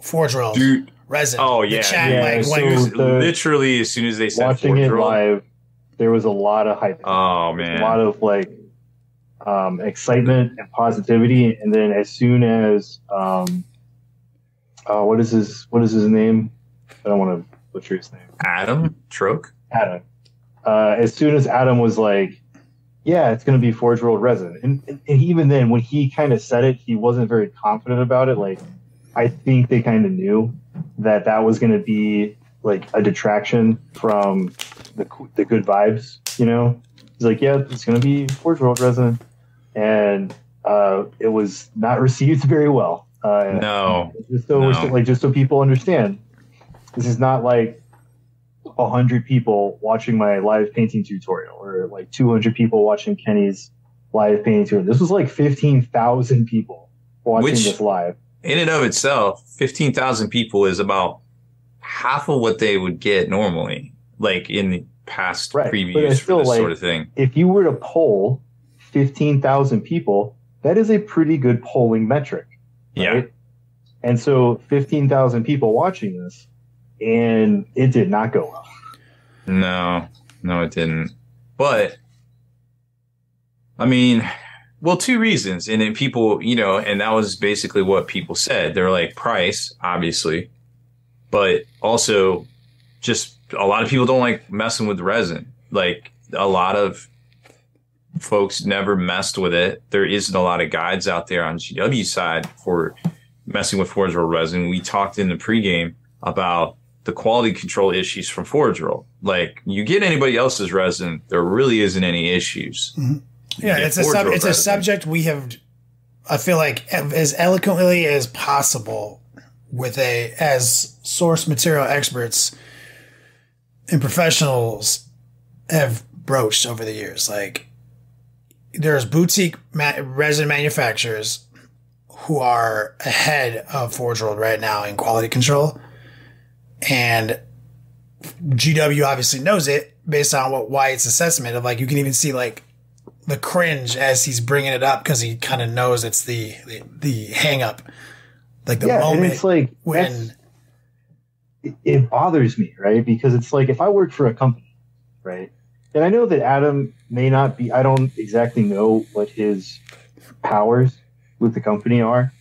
Forge World Dude. resin. Oh, the yeah. chat Yeah, like so- went, the- Literally, as soon as they said Watching Forge it World- live, there was a lot of hype. Oh a lot of like um, excitement and positivity, and then as soon as um, uh, what is his what is his name? I don't want to butcher his name. Adam Troke. Adam. Uh, as soon as Adam was like, "Yeah, it's going to be Forge World resin," and, and, and even then, when he kind of said it, he wasn't very confident about it. Like, I think they kind of knew that that was going to be like a detraction from the the good vibes. You know, he's like, "Yeah, it's going to be Forge World resident, and uh, it was not received very well. Uh, No, just so No. like just so people understand, this is not like a hundred people watching my live painting tutorial or like two hundred people watching Kenny's live painting tutorial. This was like fifteen thousand people watching Which- this live. in and of itself, fifteen thousand people is about half of what they would get normally, like in the past Right, previews for this like- sort of thing. If you were to poll fifteen thousand people, that is a pretty good polling metric. Yeah. And so fifteen thousand people watching this, and it did not go well. no, no, it didn't. But I mean, well, two reasons, and then people, you know, and that was basically what people said. They're like price, obviously, but also just a lot of people don't like messing with resin. Like a lot of folks never messed with it. There isn't a lot of guides out there on GW side for messing with Forge World resin. We talked in the pregame about the quality control issues from Forge World. Like you get anybody else's resin, there really isn't any issues. Mm-hmm. You yeah, it's a sub, it's a subject we have. I feel like as eloquently as possible with a as source material experts and professionals have broached over the years. Like there's boutique ma- resin manufacturers who are ahead of Forge World right now in quality control, and GW obviously knows it based on what Wyatt's assessment of like you can even see like the cringe as he's bringing it up because he kind of knows it's the the, the hang up like the yeah, and moment it's like when it, it bothers me, right? Because it's like if I work for a company, right? And I know that Adam may not be, I don't exactly know what his powers with the company are.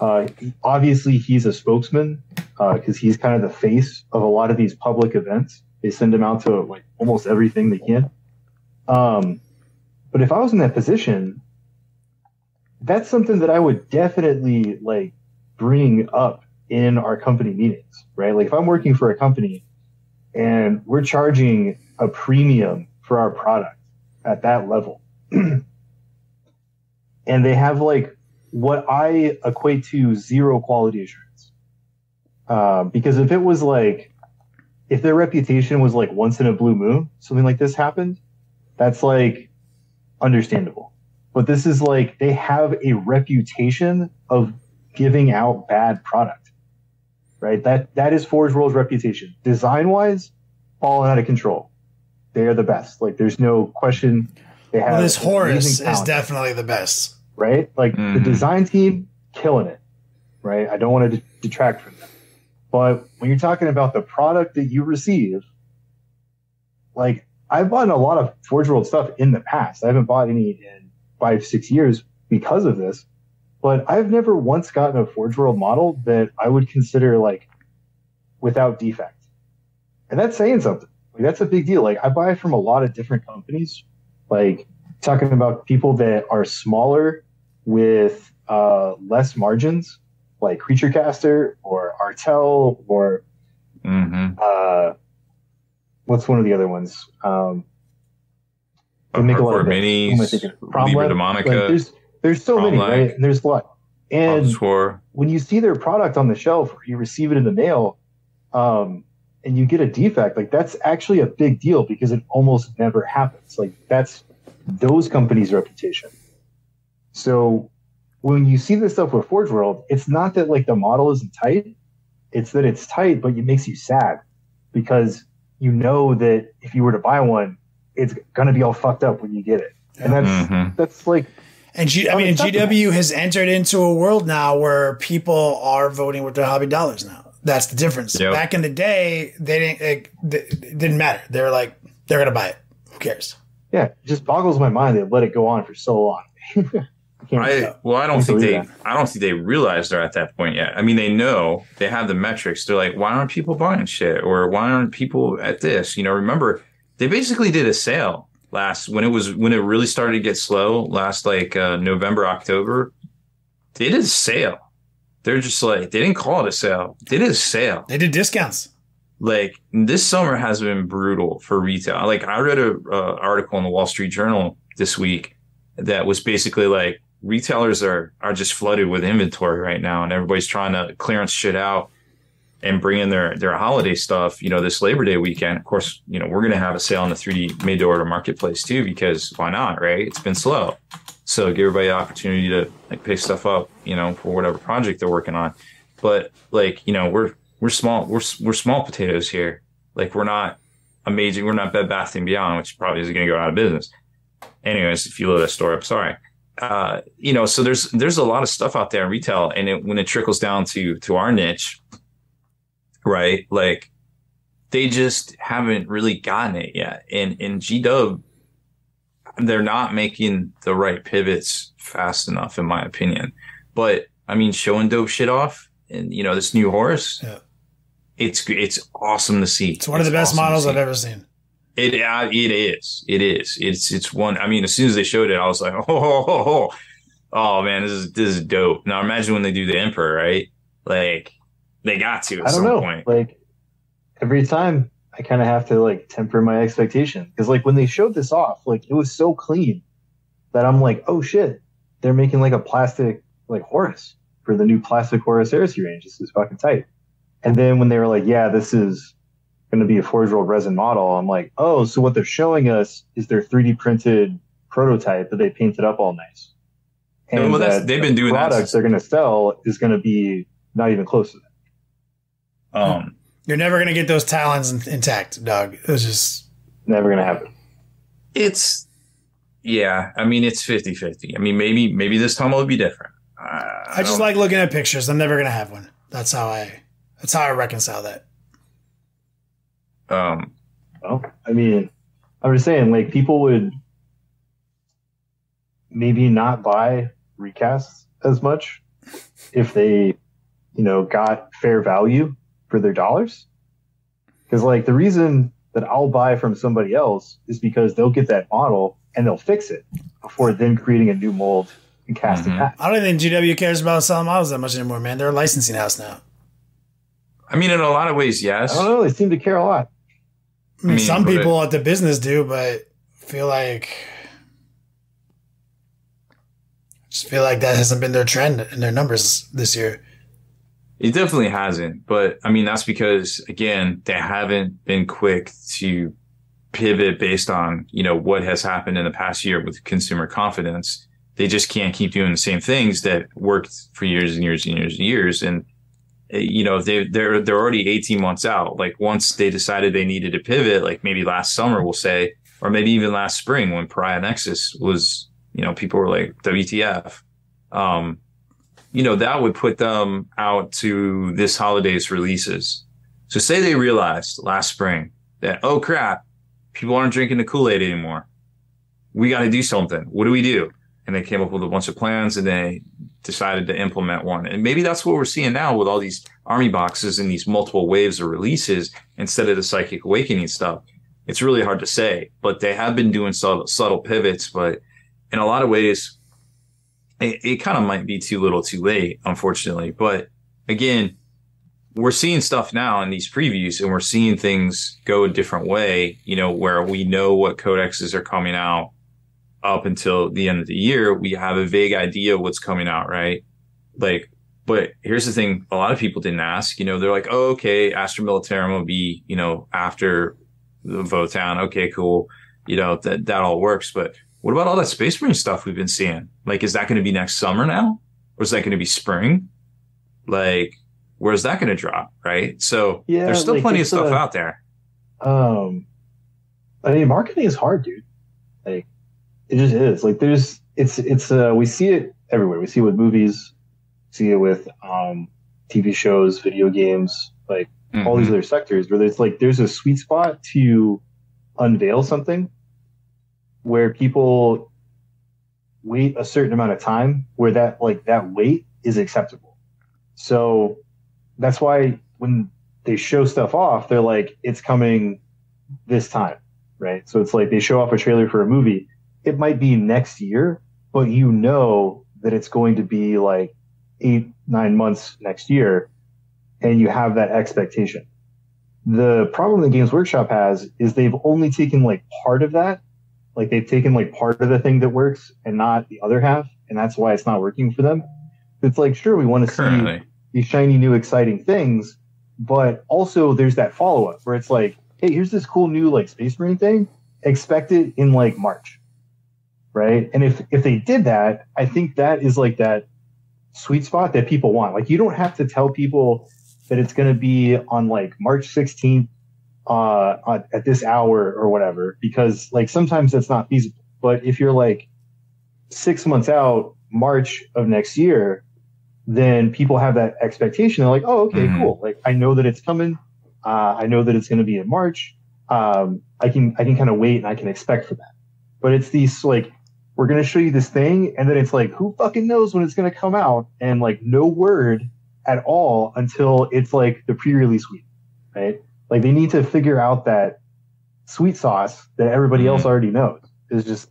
Uh, obviously, he's a spokesman because he's kind of the face of a lot of these public events. They send him out to like almost everything they can. Um, but if I was in that position, that's something that I would definitely like bring up in our company meetings, right? Like if I'm working for a company and we're charging a premium for our product at that level, and they have like what I equate to zero quality assurance. Uh, because if it was like, if their reputation was like once in a blue moon, something like this happened, that's like understandable. But this is like they have a reputation of giving out bad product. Right? That that is Forge World's reputation. Design wise, falling out of control. They are the best. Like there's no question. They have well, this an Horus amazing is definitely the best. right. Like the Mhm. design team killing it. Right. I don't want to detract from them, But when you're talking about the product that you receive, like I've bought a lot of Forge World stuff in the past. I haven't bought any in five, six years because of this. But I've never once gotten a Forge World model that I would consider like without defect. And that's saying something. Like that's a big deal. Like I buy from a lot of different companies. Like talking about people that are smaller with uh, less margins, like Creature Caster or Artel or hmm uh, what's one of the other ones? Um, they make a lot of minis, Who am I thinking? Libra Demonica, Like, there's there's so many, Promlag. right? And there's a lot. And when you see their product on the shelf or you receive it in the mail, um, and you get a defect, like that's actually a big deal because it almost never happens. Like that's those companies' reputation. So when you see this stuff with Forge World, it's not that like the model isn't tight, it's that it's tight, but it makes you sad because you know that if you were to buy one, it's gonna be all fucked up when you get it. And that's Mhm. that's like And G- I oh, mean, GW has entered into a world now where people are voting with their hobby dollars now. That's the difference. Yep. Back in the day, they didn't. It, it didn't matter. They were like, they're gonna buy it. Who cares? yeah, it just boggles my mind they let it go on for so long. I well, I don't think they, believe I don't think they realize they're at that point yet. I mean, they know they have the metrics. They're like, why aren't people buying shit, or why aren't people at this? You know, remember they basically did a sale last when it was when it really started to get slow last like uh, November October. They did a sale. They're just like they didn't call it a sale. They did a sale. They did discounts. like this summer has been brutal for retail. Like I read a uh, article in the Wall Street Journal this week that was basically like retailers are are just flooded with inventory right now, and everybody's trying to clearance shit out and bring in their their holiday stuff. You know, this Labor Day weekend. Of course, you know we're gonna have a sale on the 3D made to order marketplace too because why not? Right? It's been slow, so give everybody the opportunity to like pick stuff up. You know, for whatever project they're working on. But like you know, we're we're small we're we're small potatoes here. Like we're not amazing. We're not Bed Bath and Beyond, which probably is going to go out of business. Anyways, if you load that store up, sorry. Uh, you know, so there's there's a lot of stuff out there in retail, and it, when it trickles down to to our niche, right? Like they just haven't really gotten it yet. And in G Dub, they're not making the right pivots fast enough, in my opinion. But I mean, showing dope shit off, and you know, this new horse, Yeah. it's it's awesome to see. It's one of the best awesome models. I've ever seen. It uh, it is. It is. It's it's one. I mean, as soon as they showed it, I was like, oh, oh, oh, oh. oh man, this is this is dope. Now imagine when they do the Emperor, right? Like they got to at I don't some know. point. Like every time I kind of have to like temper my expectation because like when they showed this off, like it was so clean that I'm like, oh shit, they're making like a plastic like Horus for the new plastic Horus Heresy range. This is fucking tight. And then when they were like, yeah, this is going to be a Forge World resin model, I'm like, oh, so what they're showing us is their 3D printed prototype that they painted up all nice. Yeah, well, that's- they've been doing that products since- they're going to sell is going to be not even close to that. Um, You're never gonna get those talons in- intact, Doug. It's just Never going to happen. it's yeah. I mean, it's 50-50. I mean, maybe maybe this time it'll be different. I, I just don't- like looking at pictures. I'm never gonna have one. That's how I. That's how I reconcile that. um Well, I mean, I'm just saying, like, people would maybe not buy recasts as much if they, you know, got fair value for their dollars. Because, like, the reason that I'll buy from somebody else is because they'll get that model and they'll fix it before then creating a new mold and casting Mhm. that. I don't think GW cares about selling models that much anymore, man. They're a licensing house now. I mean, in a lot of ways, yes. I don't know. They seem to care a lot. I mean, mean, some but- people at the business do, but feel like I just feel like that hasn't been their trend in their numbers this year. It definitely hasn't, but I mean that's because again they haven't been quick to pivot based on you know what has happened in the past year with consumer confidence. They just can't keep doing the same things that worked for years and years and years and years. And eh, you know they they're they're already eighteen months out. Like once they decided they needed to pivot, like maybe last summer we'll say, or maybe even last spring when Pariah Nexus was you know people were like WTF. Um, you know, that would put them out to this holiday's releases. So say they realized last spring that, oh crap, people aren't drinking the Kool-Aid anymore. We got to do something. What do we do? And they came up with a bunch of plans and they decided to implement one. And maybe that's what we're seeing now with all these army boxes and these multiple waves of releases instead of the psychic awakening stuff. It's really hard to say, but they have been doing subtle, subtle pivots. But in a lot of ways, it, it kind of might be too little too late, unfortunately. But again, we're seeing stuff now in these previews and we're seeing things go a different way, you know, where we know what codexes are coming out up until the end of the year. We have a vague idea what's coming out, right? Like, but here's the thing a lot of people didn't ask, you know, they're like, oh, okay, Astra Militarum will be, you know, after the Votann. Okay, cool. You know, that, that all works. But what about all that Space Marine stuff we've been seeing? Like, is that going to be next summer now? Or is that going to be spring? Like, where's that going to drop? Right. So Yeah, there's still like, plenty of stuff a- out there. Um, I mean, marketing is hard, dude. Like, it just is. Like, there's, it's, it's, uh, we see it everywhere. We see it with movies, see it with, um, TV shows, video games, like all these Mhm. other sectors where there's like, there's a sweet spot to unveil something where people wait a certain amount of time where that, like, that wait is acceptable. So that's why when they show stuff off, they're like, it's coming this time, right? So it's like they show off a trailer for a movie. It might be next year, but you know that it's going to be like eight, nine months next year, and you have that expectation. The problem that Games Workshop has is they've only taken like part of that. Like they've taken like part of the thing that works and not the other half, and that's why it's not working for them. It's like, sure, we want to see these shiny new exciting things but also there's that follow-up where it's like hey here's this cool new like space marine thing. Expect it in like march right? And if if they did that i think that is like that sweet spot that people want. Like you don't have to tell people that it's going to be on like march 16th uh at this hour or whatever because like sometimes that's not feasible but if you're like six months out march of next year then people have that expectation. They're like, oh, okay, Mhm. cool. Like I know that it's coming. Uh, I know that it's going to be in March. Um, I can I can kind of wait and I can expect for that. But it's these like we're going to show you this thing, and then it's like who fucking knows when it's going to come out, and like no word at all until it's like the pre-release week, right? Like they need to figure out that sweet sauce that everybody Mhm. else already knows. Is just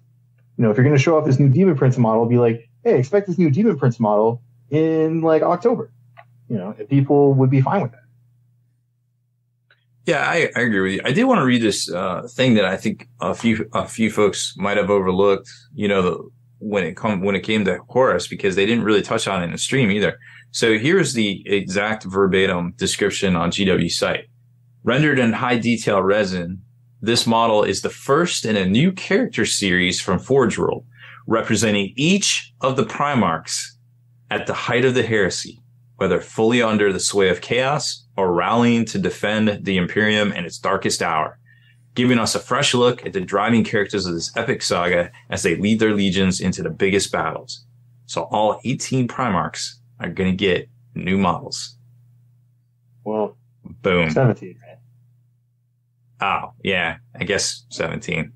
you know if you're going to show off this new Daemon Prince model, be like, hey, expect this new Daemon Prince model in like October. You know, and people would be fine with that. Yeah, I, I agree with you. I did want to read this uh, thing that I think a few a few folks might have overlooked. You know, the, when it come when it came to Horus, because they didn't really touch on it in the stream either. So here's the exact verbatim description on GW site. Rendered in high detail resin, this model is the first in a new character series from Forge World, representing each of the Primarchs at the height of the heresy, whether fully under the sway of chaos or rallying to defend the Imperium in its darkest hour, giving us a fresh look at the driving characters of this epic saga as they lead their legions into the biggest battles. So all 18 Primarchs are going to get new models. Well, Boom. 17, right? Oh, yeah. I guess 17.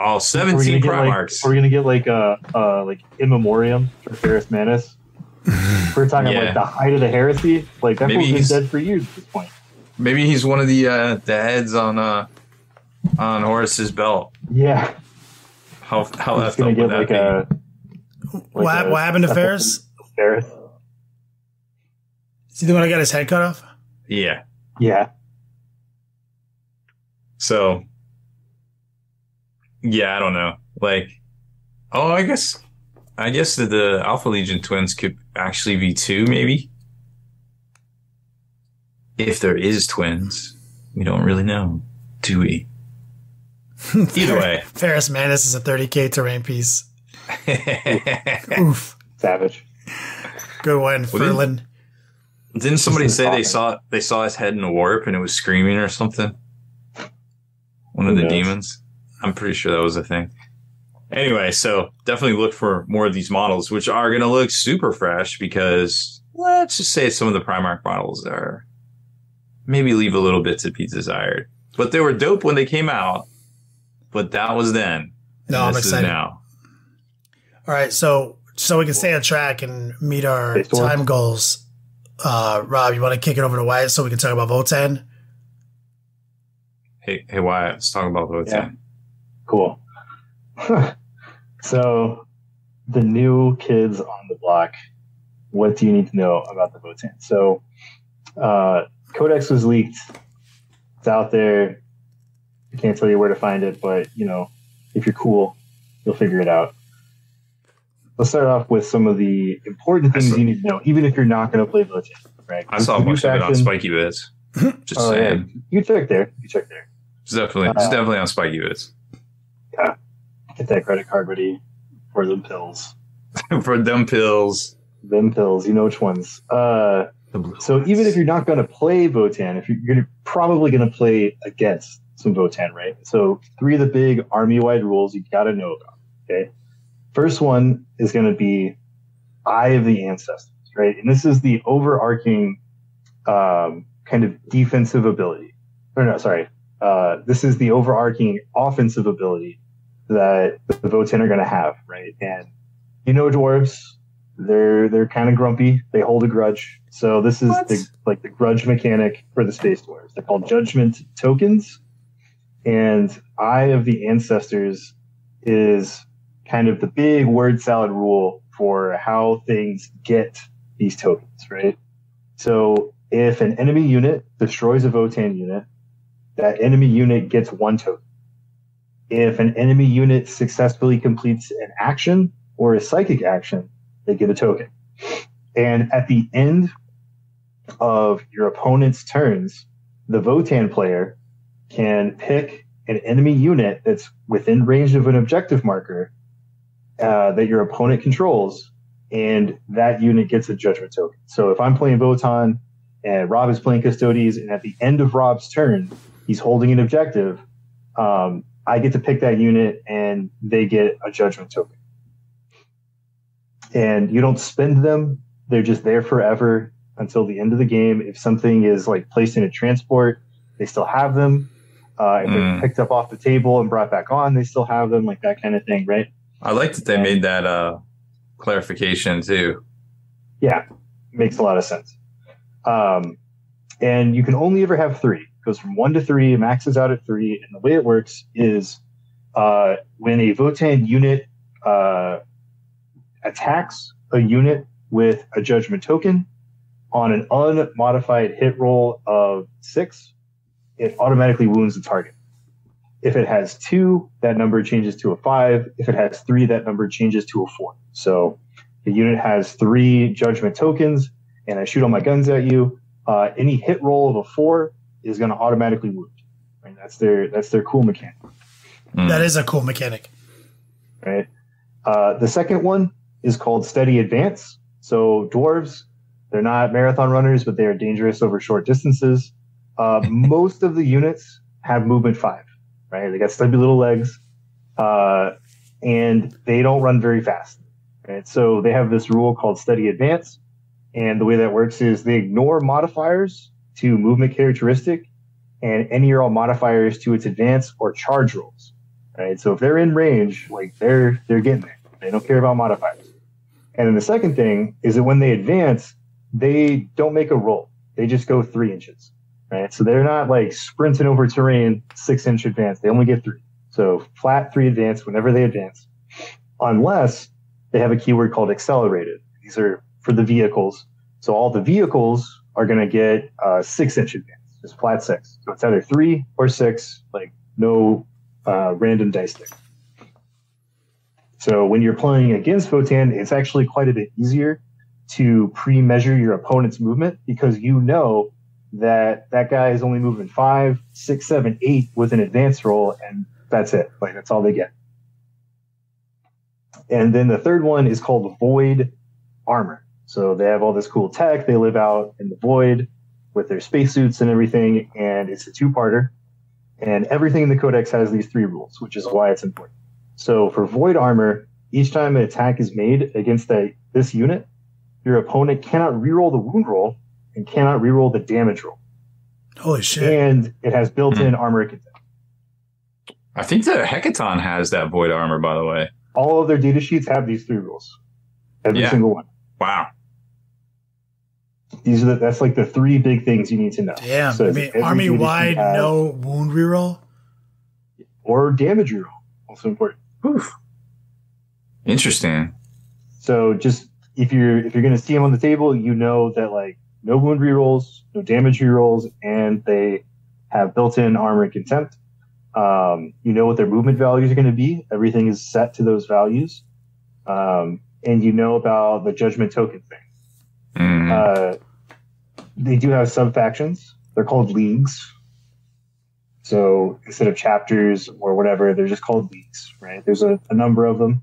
All We're 17 gonna get, like- Primarchs. we're gonna get like a uh, like in memoriam for Ferrus Manus. We're talking Yeah. like the height of the heresy. Like that Maybe fool's been he's- dead for years at this point. Maybe he's one of the uh, the heads on uh on Horus's belt. Yeah, How how he's effed gonna up get would like be? a what, like hap- a- what happened to Ferris? Ferris. Is he the one who got his head cut off? Yeah. Yeah, So, yeah, I don't know. Like, oh, I guess, I guess that the Alpha Legion twins could actually be two, maybe. If there is twins, we don't really know, do we? Either way. Ferrus Manus is a 30k terrain piece. Oof. savage. Good one, Well, Ferlin. Didn't somebody Just say they saw they saw his head in a warp and it was screaming or something? One of Who the knows? demons. I'm pretty sure that was a thing. Anyway, so definitely look for more of these models, which are going to look super fresh because let's just say some of the Primarch models are maybe leave a little bit to be desired. But they were dope when they came out. But that was then. No, I'm this is excited. now. All right, so so we can stay on track and meet our time goals. Uh, Rob, you want to kick it over to Wyatt so we can talk about Votann? Hey, hey, Wyatt, let's talk about Votann. Yeah. Cool. so, the new kids on the block. What do you need to know about the Votann? So, uh, Codex was leaked. It's out there. I can't tell you where to find it, but you know, if you're cool, you'll figure it out. Let's start off with some of the important things saw- you need to know, even if you're not going to play Votann. Right? I saw a bunch of it on Spikey Bits. Just Oh, yeah. saying. You check there. You check there. It's definitely, it's Uh, definitely on Spike Spikey Bits. Get that credit card ready for them pills. For them pills. Them pills. You know which ones. Uh, so ones. even if you're not going to play Votann, if you're, you're probably going to play against some Votann, right? So three of the big army-wide rules you got to know about. Okay. First one is going to be Eye of the Ancestors, right? And this is the overarching um, kind of defensive ability. Or no, sorry. Uh, this is the overarching offensive ability that the Votann are going to have, right? And you know, dwarves, they're they're kind of grumpy. They hold a grudge. So this is What? the like the grudge mechanic for the space dwarves. They're called judgment tokens, and Eye of the Ancestors is kind of the big word salad rule for how things get these tokens, right? So if an enemy unit destroys a Votann unit, that enemy unit gets one token. If an enemy unit successfully completes an action or a psychic action, they get a token. And at the end of your opponent's turns, the Votann player can pick an enemy unit that's within range of an objective marker uh, that your opponent controls, and that unit gets a judgment token. So if I'm playing Votann and Rob is playing Custodes, and at the end of Rob's turn, he's holding an objective, um, I get to pick that unit and they get a judgment token. And you don't spend them, they're just there forever until the end of the game. If something is like placed in a transport, they still have them. Uh, if Mm. they're picked up off the table and brought back on, they still have them, like that kind of thing, right? I like that they made that uh, clarification too. Yeah, makes a lot of sense. Um, and you can only ever have three. Goes from one to three, maxes out at three. And the way it works is uh, when a Votann unit uh, attacks a unit with a judgment token on an unmodified hit roll of six, it automatically wounds the target. If it has two, that number changes to a five. If it has three, that number changes to a four. So the unit has three judgment tokens, and I shoot all my guns at you. Uh, any hit roll of a four is going to automatically wound. Right? That's their that's their cool mechanic. Mm. That is a cool mechanic. Right. Uh, the second one is called steady advance. So dwarves, they're not marathon runners, but they are dangerous over short distances. Uh, most of the units have movement five. Right. They got stubby little legs, uh, and they don't run very fast. Right. So they have this rule called steady advance. And the way that works is they ignore modifiers to movement characteristic and any or all modifiers to its advance or charge rolls. Right. So if they're in range, like they're they're getting there. They don't care about modifiers. And then the second thing is that when they advance, they don't make a roll. They just go three inches. Right. So they're not like sprinting over terrain six inch advance. They only get three. So flat three advance whenever they advance. Unless they have a keyword called accelerated. These are for the vehicles. So all the vehicles are going to get uh, six inch advance, just flat six. So it's either three or six, like no uh, random dice stick. So when you're playing against Votann, it's actually quite a bit easier to pre-measure your opponent's movement because you know that that guy is only moving five, six, seven, eight with an advance roll, and that's it. Like that's all they get. And then the third one is called Void Armor. So they have all this cool tech. They live out in the void with their spacesuits and everything, and it's a two-parter. And everything in the Codex has these three rules, which is why it's important. So for void armor, each time an attack is made against that this unit, your opponent cannot reroll the wound roll and cannot reroll the damage roll. Holy shit. And it has built-in hmm. armor content. I think the Hekaton has that void armor, by the way. All of their data sheets have these three rules. Every Yeah. single one. Wow. These are the, that's like the three big things you need to know. Damn. So I mean, army wide, has- no wound reroll. or damage reroll. Also important. Interesting. So just if you're if you're going to see them on the table, you know that like no wound rerolls, no damage rerolls, and they have built-in armor and contempt. Um, you know what their movement values are going to be. Everything is set to those values, um, and you know about the judgment token thing. Mm. Uh, they do have sub factions. They're called leagues. So instead of chapters or whatever, they're just called leagues, right? There's a, a number of them.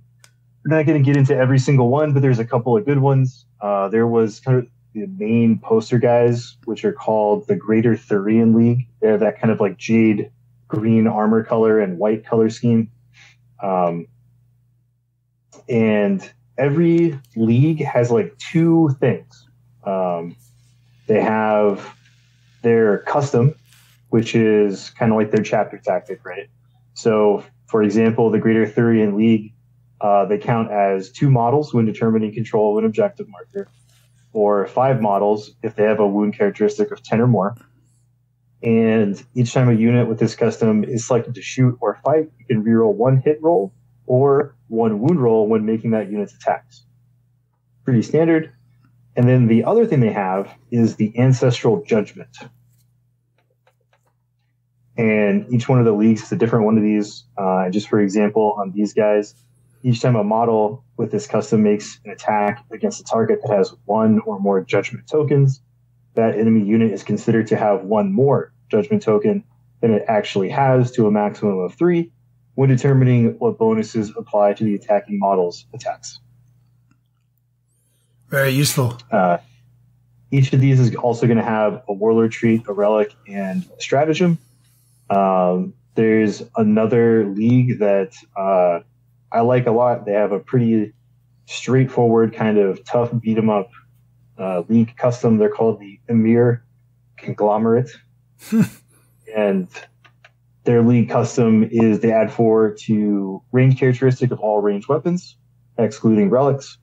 We're not going to get into every single one, but there's a couple of good ones. Uh, there was kind of the main poster guys, which are called the Greater Thurian League. They have that kind of like jade green armor color and white color scheme. Um, and every league has like two things. Um, they have their custom, which is kind of like their chapter tactic, right? So, for example, the Greater Thurian League, uh, they count as two models when determining control of an objective marker, or five models if they have a wound characteristic of 10 or more. And each time a unit with this custom is selected to shoot or fight, you can reroll one hit roll or one wound roll when making that unit's attacks. Pretty standard. And then the other thing they have is the ancestral judgment. And each one of the leagues is a different one of these. Uh, just for example, on these guys, each time a model with this custom makes an attack against a target that has one or more judgment tokens, that enemy unit is considered to have one more judgment token than it actually has to a maximum of three when determining what bonuses apply to the attacking model's attacks. Very useful. Uh, each of these is also going to have a warlord treat, a relic, and a stratagem. Um, there's another league that uh, I like a lot. They have a pretty straightforward, kind of tough beat 'em up uh, league custom. They're called the Ymyr Conglomerate, and their league custom is they add four to range characteristic of all ranged weapons, excluding relics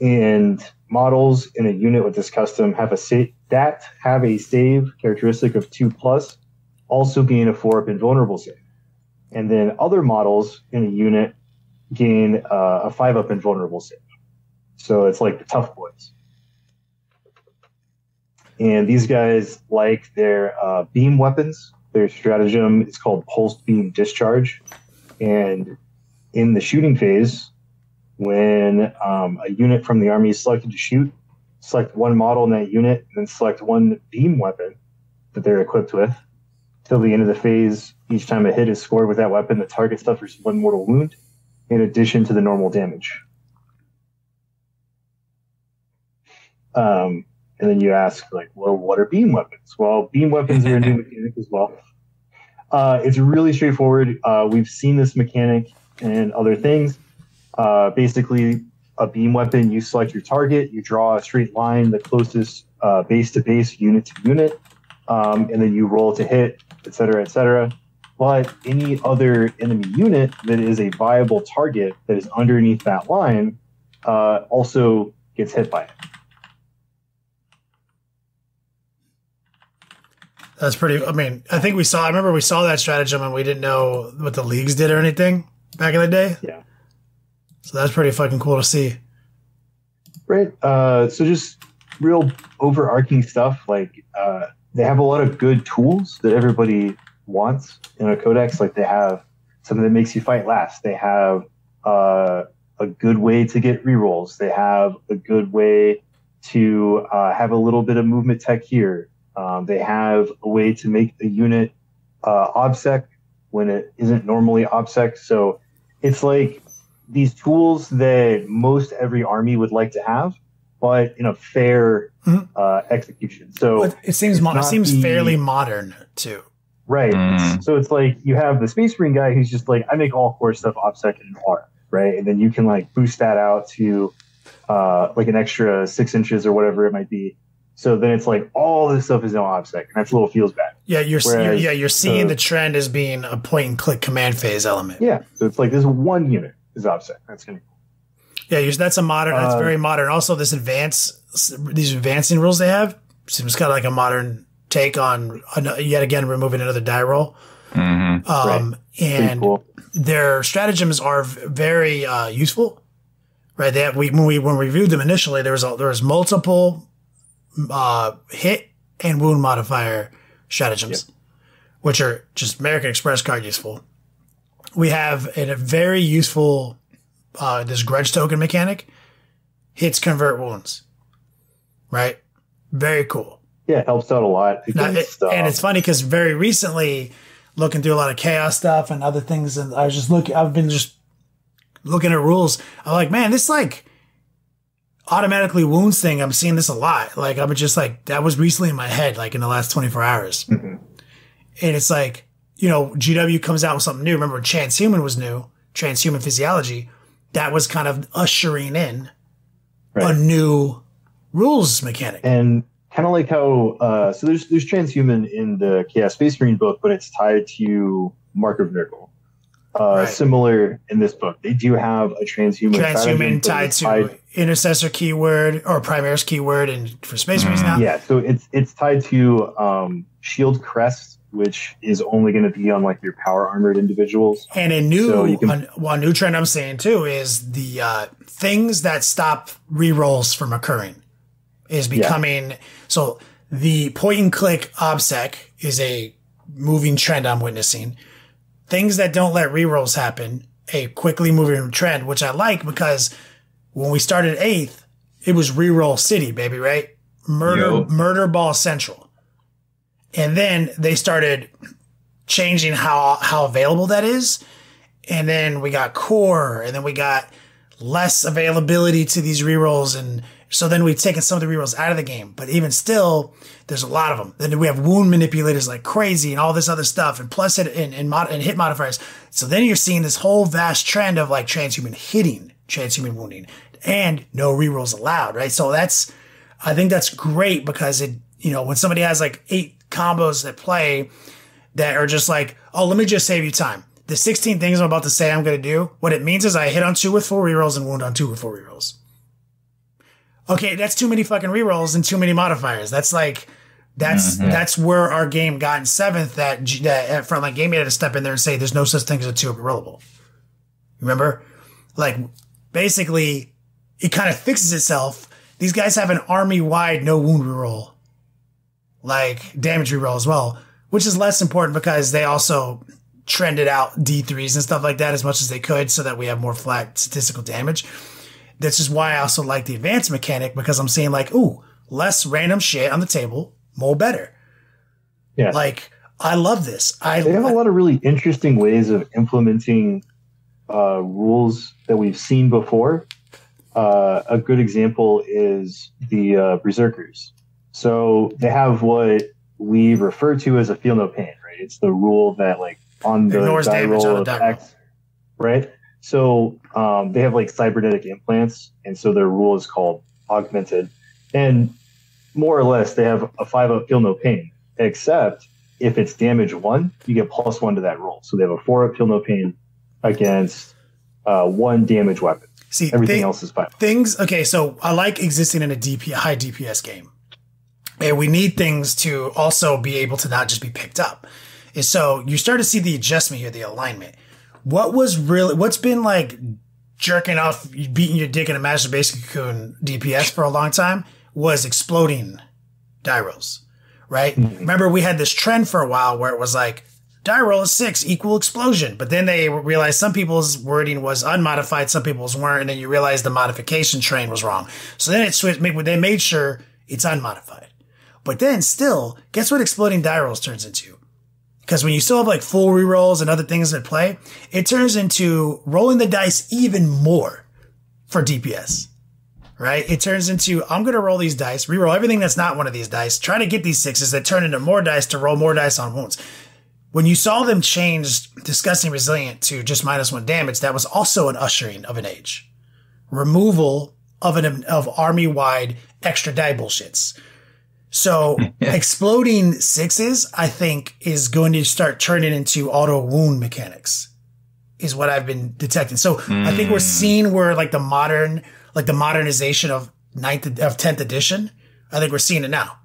and models in a unit with this custom have a sa- that have a save characteristic of two plus also gain a four up invulnerable save. And then other models in a unit gain uh, a five up invulnerable save. So it's like the tough boys. And these guys like their uh, beam weapons their stratagem is called pulsed beam discharge and in the shooting phase when um, a unit from the army is selected to shoot, select one model in that unit, and then select one beam weapon that they're equipped with. Till the end of the phase, each time a hit is scored with that weapon, the target suffers one mortal wound, in addition to the normal damage. Um, and then you ask, like, well, what are beam weapons? Well, beam weapons are a new mechanic as well. Uh, it's really straightforward. Uh, we've seen this mechanic and other things. Uh, basically, a beam weapon, you select your target, you draw a straight line, the closest uh, base to base, unit to unit, um, and then you roll to hit, et cetera, et cetera. But any other enemy unit that is a viable target that is underneath that line uh, also gets hit by it. That's pretty. I mean, I think we saw. I remember we saw that stratagem and we didn't know what the leagues did or anything back in the day. Yeah. So that's pretty fucking cool to see. Right. Uh, so just real overarching stuff. Like uh, they have a lot of good tools that everybody wants in a codex. Like they have something that makes you fight last. They have uh, a good way to get rerolls. They have a good way to uh, have a little bit of movement tech here. Um, they have a way to make a unit uh, obsec when it isn't normally obsec. So it's like these tools that most every army would like to have, but in a fair Mhm. uh, execution. So But it seems mo- it seems the- fairly modern too. Right. Mm. So it's like you have the Space Marine guy who's just like, I make all core stuff obsec and R, right? And then you can like boost that out to uh, like an extra six inches or whatever it might be. So then it's like all this stuff is now obsec, and that's a little feels bad. Yeah, you're, you're yeah you're seeing the- the trend as being a point and click command phase element. Yeah. So it's like this one unit is obsec. That's gonna be Yeah, you're, that's a modern. That's Uh, very modern. Also, this advance these advancing rules they have seems kind of like a modern take on yet again removing another die roll. Mm-hmm. Um, pretty and cool. their stratagems are very uh, useful. Right, they have, we when we when we reviewed them initially, there was a, there was multiple uh, hit and wound modifier stratagems, which are just American Express card useful. We have a very useful uh, this grudge token mechanic. Hits convert wounds. Right, very cool. Yeah, it helps out a lot. Now, it- uh, and it's funny because very recently, looking through a lot of chaos stuff and other things, and I was just looking. I've been just looking at rules. I'm like, man, this like automatically wounds thing. I'm seeing this a lot. Like I'm just like that was recently in my head, like in the last 24 hours, Mhm. and it's like you know, GW comes out with something new. Remember, Transhuman was new, Transhuman Physiology. That was kind of ushering in a new rules mechanic. and kind of like how uh, so there's there's transhuman in the chaos space marine book but it's tied to mark of Nurgle. Uh, Right. similar in this book they do have a transhuman transhuman tied it's to intercessor keyword or primaris keyword and for space marines now. yeah so it's it's tied to um, shield crest which is only going to be on like your power armored individuals And a new So you can- a, well, a new trend I'm seeing too is the uh, things that stop rerolls from occurring is becoming so the point and click obsec is a moving trend I'm witnessing. Things that don't let rerolls happen, a quickly moving trend, which I like because when we started eighth, it was reroll city, baby, right? Murder Yup. murder ball central. And then they started changing how how available that is. And then we got core, and then we got less availability to these rerolls, and so then we've taken some of the rerolls out of the game. But even still, there's a lot of them. Then we have wound manipulators like crazy, and all this other stuff, and plus hit and, and, mod, and hit modifiers. So then you're seeing this whole vast trend of like transhuman hitting, transhuman wounding, and no rerolls allowed. Right. So that's I think that's great because it you know when somebody has like eight combos that play that are just like, oh, let me just save you time. The 16 things I'm about to say I'm going to do, what it means is I hit on two with four rerolls and wound on two with four rerolls. Okay, that's too many fucking rerolls and too many modifiers. That's like, that's that's where our game got in seventh. That that uh, Frontline Gaming had to step in there and say there's no such thing as a two rollable. Remember, like basically, it kind of fixes itself. These guys have an army wide no wound reroll, like damage reroll as well, which is less important because they also trended out D3s and stuff like that as much as they could so that we have more flat statistical damage. This is why I also like the advanced mechanic because I'm seeing like, ooh, less random shit on the table, more better. yeah Like, I love this. I they have a lot of really interesting ways of implementing uh, rules that we've seen before. Uh, a good example is the uh, berserkers. So they have what we refer to as a feel no pain, right? It's the rule that like on the die roll of die roll. X, right? So um, they have like cybernetic implants, and so their rule is called augmented, and more or less they have a five up feel no pain, except if it's damage one, you get plus one to that roll. So they have a four up feel no pain against uh, one damage weapon. see Everything they- else is five. things okay so i like existing in a DP, high dps game and we need things to also be able to not just be picked up and so you start to see the adjustment here the alignment what was really what's been like jerking off beating your dick in a masturbation cocoon dps for a long time was exploding die rolls right mm-hmm. remember we had this trend for a while where it was like die roll is six equal explosion. But then they realized some people's wording was unmodified, some people's weren't, and then you realize the modification train was wrong. So then it switched. They made sure it's unmodified. But then still, guess what exploding die rolls turns into? Because when you still have like full rerolls and other things at play, it turns into rolling the dice even more for DPS. Right? It turns into I'm going to roll these dice, reroll everything that's not one of these dice, try to get these sixes that turn into more dice to roll more dice on wounds when you saw them change disgusting resilient to just minus one damage, that was also an ushering of an age. Removal of an of army wide extra die bullshits. So exploding sixes, I think, is going to start turning into auto wound mechanics, is what I've been detecting. So I think we're hmm. seeing where like the modern, like the modernization of ninth of tenth edition. I think we're seeing it now,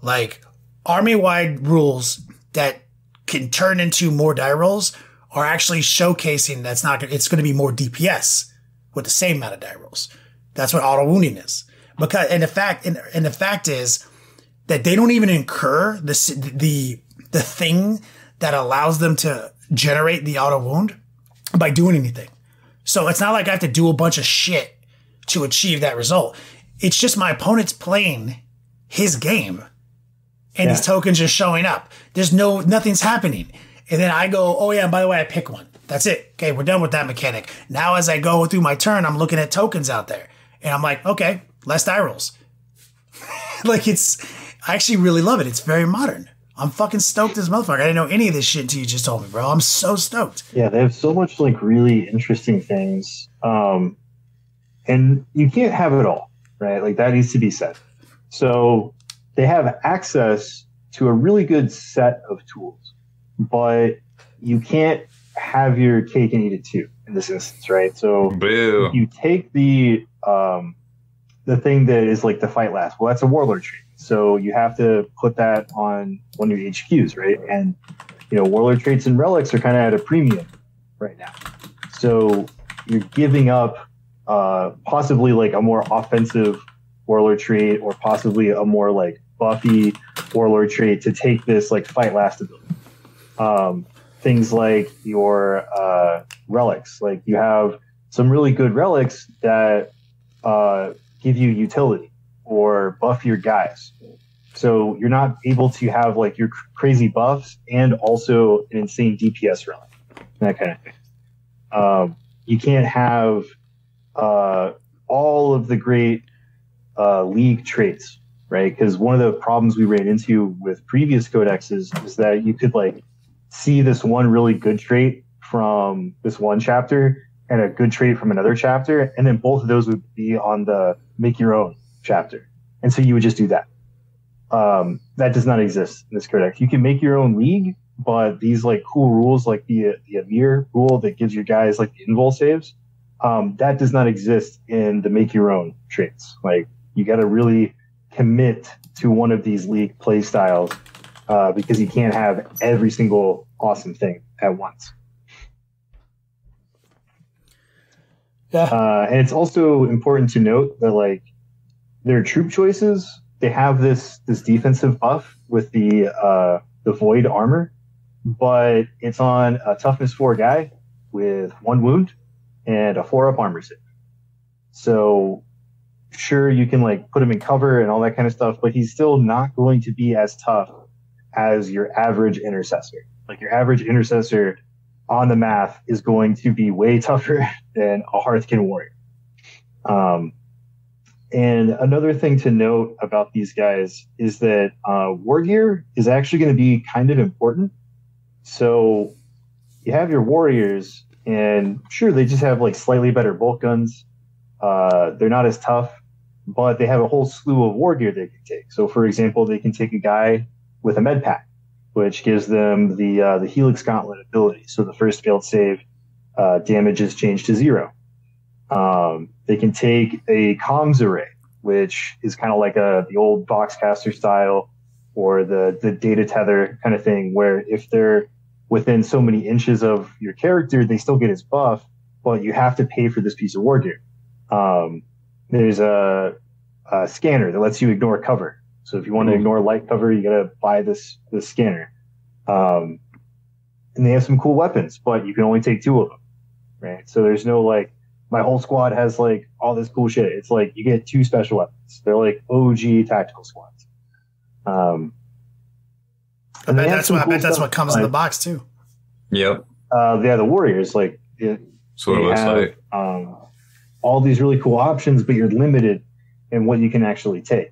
like army wide rules that can turn into more die rolls are actually showcasing that's not. It's going to be more DPS with the same amount of die rolls. That's what auto wounding is. Because and the fact and, and the fact is that they don't even incur the the the thing that allows them to generate the auto wound by doing anything. So it's not like I have to do a bunch of shit to achieve that result. It's just my opponent's playing his game and his tokens are showing up. There's no nothing's happening. And then I go, oh yeah, and by the way, I pick one. That's it. Okay, we're done with that mechanic. Now as I go through my turn, I'm looking at tokens out there. And I'm like, okay, less die rolls. like it's I actually really love it. It's very modern. I'm fucking stoked as motherfucker. I didn't know any of this shit until you just told me, bro. I'm so stoked. Yeah, they have so much like really interesting things. Um, and you can't have it all, right? Like that needs to be said. So they have access to a really good set of tools, but you can't have your cake and eat it too in this instance, right? So Boo. you take the um, the thing that is like the fight last. Well, that's a warlord trait, so you have to put that on one of your HQs, right? And you know, warlord traits and relics are kind of at a premium right now. So you're giving up uh, possibly like a more offensive warlord trait, or possibly a more like buffy warlord trait to take this like fight last ability. Um, things like your uh, relics, like you have some really good relics that uh, give you utility or buff your guys. So you're not able to have like your crazy buffs and also an insane DPS relic, that kind of thing. Um, you can't have uh, all of the great uh, league traits, right? Because one of the problems we ran into with previous codexes is that you could like see this one really good trait from this one chapter and a good trait from another chapter, and then both of those would be on the make your own chapter, and so you would just do that. Um, that does not exist in this codex. You can make your own league, but these like cool rules, like the the Ymyr rule that gives your guys like the invul saves, um, that does not exist in the make your own traits. Like you got to really commit to one of these league play styles uh, because you can't have every single awesome thing at once. Yeah. Uh, and it's also important to note that like their troop choices, they have this this defensive buff with the uh, the void armor, but it's on a toughness four guy with one wound and a four up armor save. So sure you can like put him in cover and all that kind of stuff, but he's still not going to be as tough as your average intercessor. Like your average intercessor on the math is going to be way tougher than a Hearthkyn warrior. Um, and another thing to note about these guys is that uh, war gear is actually going to be kind of important. So you have your warriors, and sure, they just have like slightly better bolt guns. Uh, they're not as tough, but they have a whole slew of war gear they can take. So, for example, they can take a guy with a med pack, which gives them the uh, the Helix Gauntlet ability. So the first failed save uh, damage is changed to zero. Um, they can take a comms array, which is kind of like a the old voxcaster style or the the data tether kind of thing, where if they're within so many inches of your character, they still get his buff, but you have to pay for this piece of war gear. Um, there's a, a scanner that lets you ignore cover. So if you want to ignore light cover, you got to buy this this scanner. Um, and they have some cool weapons, but you can only take two of them, right? So there's no like my whole squad has like all this cool shit. It's like you get two special weapons. They're like OG tactical squads. Um, I bet that's some what I bet that's what comes in the box too. Yep. Uh, yeah, the Warriors like it, That's it looks have, like. um, all these really cool options, but you're limited in what you can actually take.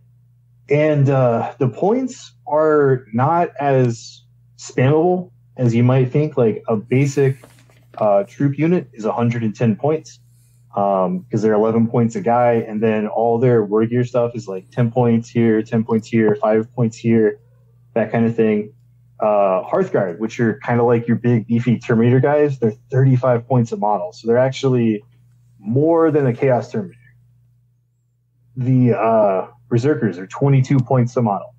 And uh, the points are not as spammable as you might think. Like a basic uh, troop unit is 110 points because um, they're 11 points a guy, and then all their war gear stuff is like 10 points here, 10 points here, five points here, that kind of thing. Uh, Hearthguard, which are kind of like your big beefy Terminator guys, they're 35 points a model, so they're actually more than a Chaos Terminator. The uh, Berserkers are 22 points a model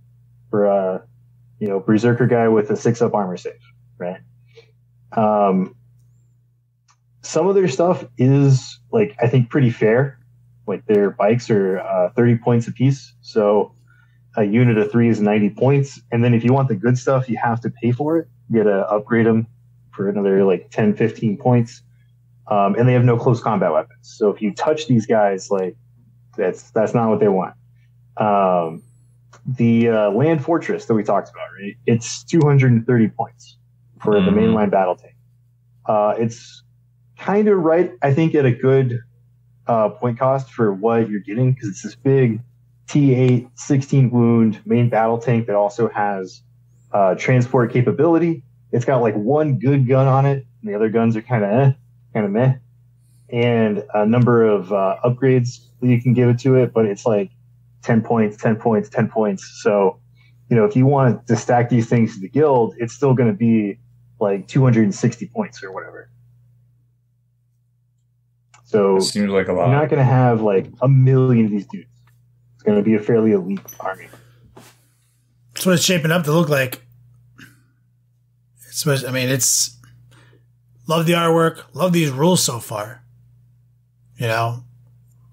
for a you know Berserker guy with a six up armor save, right? Um, some of their stuff is like I think pretty fair. Like their bikes are uh, 30 points a piece, so a unit of three is 90 points. And then if you want the good stuff, you have to pay for it. You got to upgrade them for another like 10, 15 points. Um, and they have no close combat weapons. So if you touch these guys, like that's that's not what they want. Um, the uh, land fortress that we talked about, right? It's 230 points for mm. the mm-hmm. mainline battle tank. Uh, it's kind of right, I think, at a good uh, point cost for what you're getting because it's this big T8 16 wound main battle tank that also has uh, transport capability. It's got like one good gun on it, and the other guns are kind of eh, kind of meh, and a number of uh, upgrades that you can give it to it. But it's like 10 points, 10 points, 10 points. So, you know, if you want to stack these things to the guild, it's still going to be like 260 points or whatever. So it seems like a lot. You're not going to have like a million of these dudes. It's going to be a fairly elite army. That's what it's shaping up to look like. It's, I mean, it's love the artwork, love these rules so far. You know,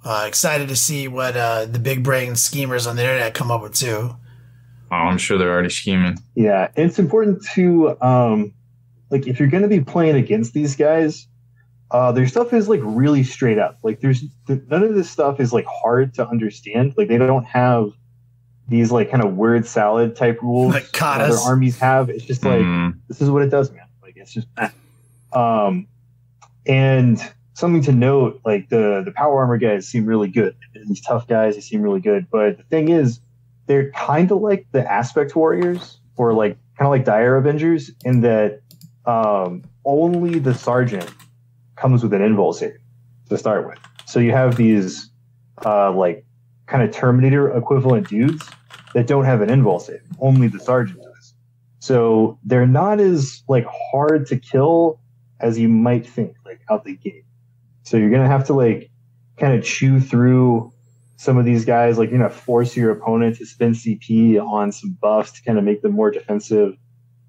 uh, excited to see what uh, the big brain schemers on the internet come up with too. Oh, I'm sure they're already scheming. Yeah, it's important to um, like if you're going to be playing against these guys, uh, their stuff is like really straight up. Like there's none of this stuff is like hard to understand. Like they don't have these like kind of word salad type rules like other armies have. It's just like mm. this is what it does, man. Like it's just um and something to note, like the the power armor guys seem really good. These tough guys, they seem really good. But the thing is, they're kind of like the aspect warriors or like kind of like dire avengers in that um only the sergeant comes with an invul save to start with. So you have these uh, like kind of Terminator equivalent dudes that don't have an invul save. Only the sergeant does. So they're not as like hard to kill as you might think, like out the gate. So you're gonna have to like kind of chew through some of these guys. Like you're gonna force your opponent to spend CP on some buffs to kind of make them more defensive,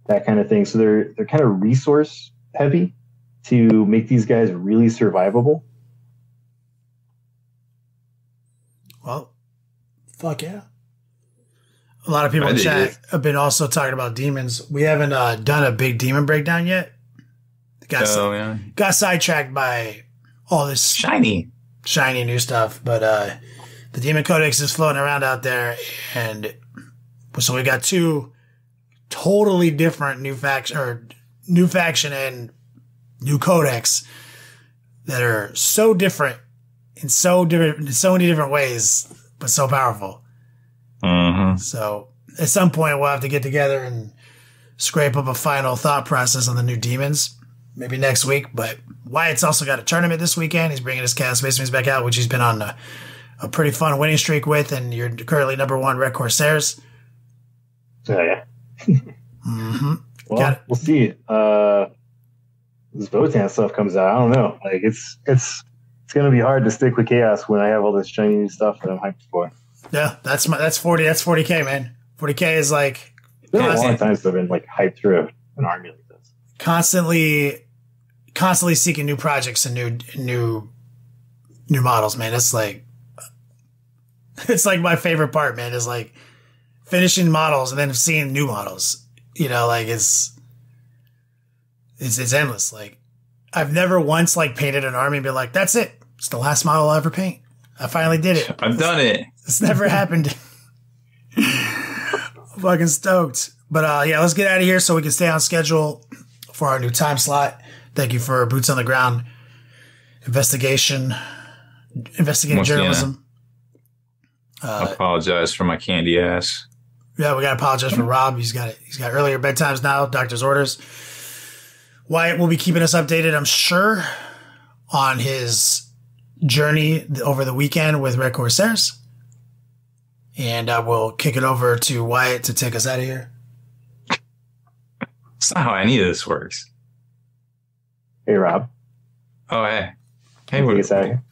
that kind of thing. So they're they're kind of resource heavy to make these guys really survivable? Well, fuck yeah. A lot of people in chat have been also talking about demons. We haven't uh, done a big demon breakdown yet. Got, oh, yeah. got sidetracked by all this shiny, shiny new stuff. But uh, the demon codex is floating around out there, and so we got two totally different new facts or new faction and new codex that are so different in so different in so many different ways, but so powerful. Mm-hmm. So at some point we'll have to get together and scrape up a final thought process on the new demons. Maybe next week, but Wyatt's also got a tournament this weekend. He's bringing his cast Space Marines back out, which he's been on a, a, pretty fun winning streak with, and you're currently number one Red Corsairs. Oh, yeah. mm-hmm. Well, we'll see. Uh, this Votann stuff comes out, I don't know. Like it's it's it's gonna be hard to stick with chaos when I have all this shiny new stuff that I'm hyped for. Yeah, that's my that's forty. That's forty k, man. Forty k is like. It's been a long time since I've been like hyped through an army like this. Constantly, constantly seeking new projects and new new new models, man. It's like it's like my favorite part, man. Is like finishing models and then seeing new models. You know, like it's it's, it's endless. Like I've never once like painted an army and been like, that's it. It's the last model I'll ever paint. I finally did it. I've done it. It's never happened. fucking stoked. But uh, yeah, let's get out of here so we can stay on schedule for our new time slot. Thank you for boots on the ground investigation, investigative Once journalism. Uh, I apologize for my candy ass. Yeah, we got to apologize for Rob. He's got it. He's got earlier bedtimes now, doctor's orders. Wyatt will be keeping us updated, I'm sure, on his journey over the weekend with Red Corsairs. And I will kick it over to Wyatt to take us out of here. That's not how any of this works. Hey, Rob. Oh, hey. Hey, Take what, us out of here.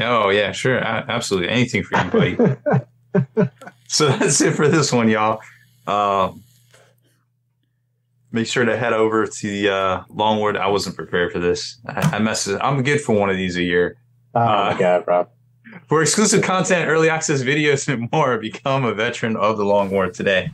Oh yeah, sure, a- absolutely, anything for you, buddy. so that's it for this one, y'all. Uh, make sure to head over to the uh, Longwood. I wasn't prepared for this. I, I messed it. I'm good for one of these a year. Oh Uh, my God, Rob. For exclusive content, early access videos, and more, become a veteran of the Long War today.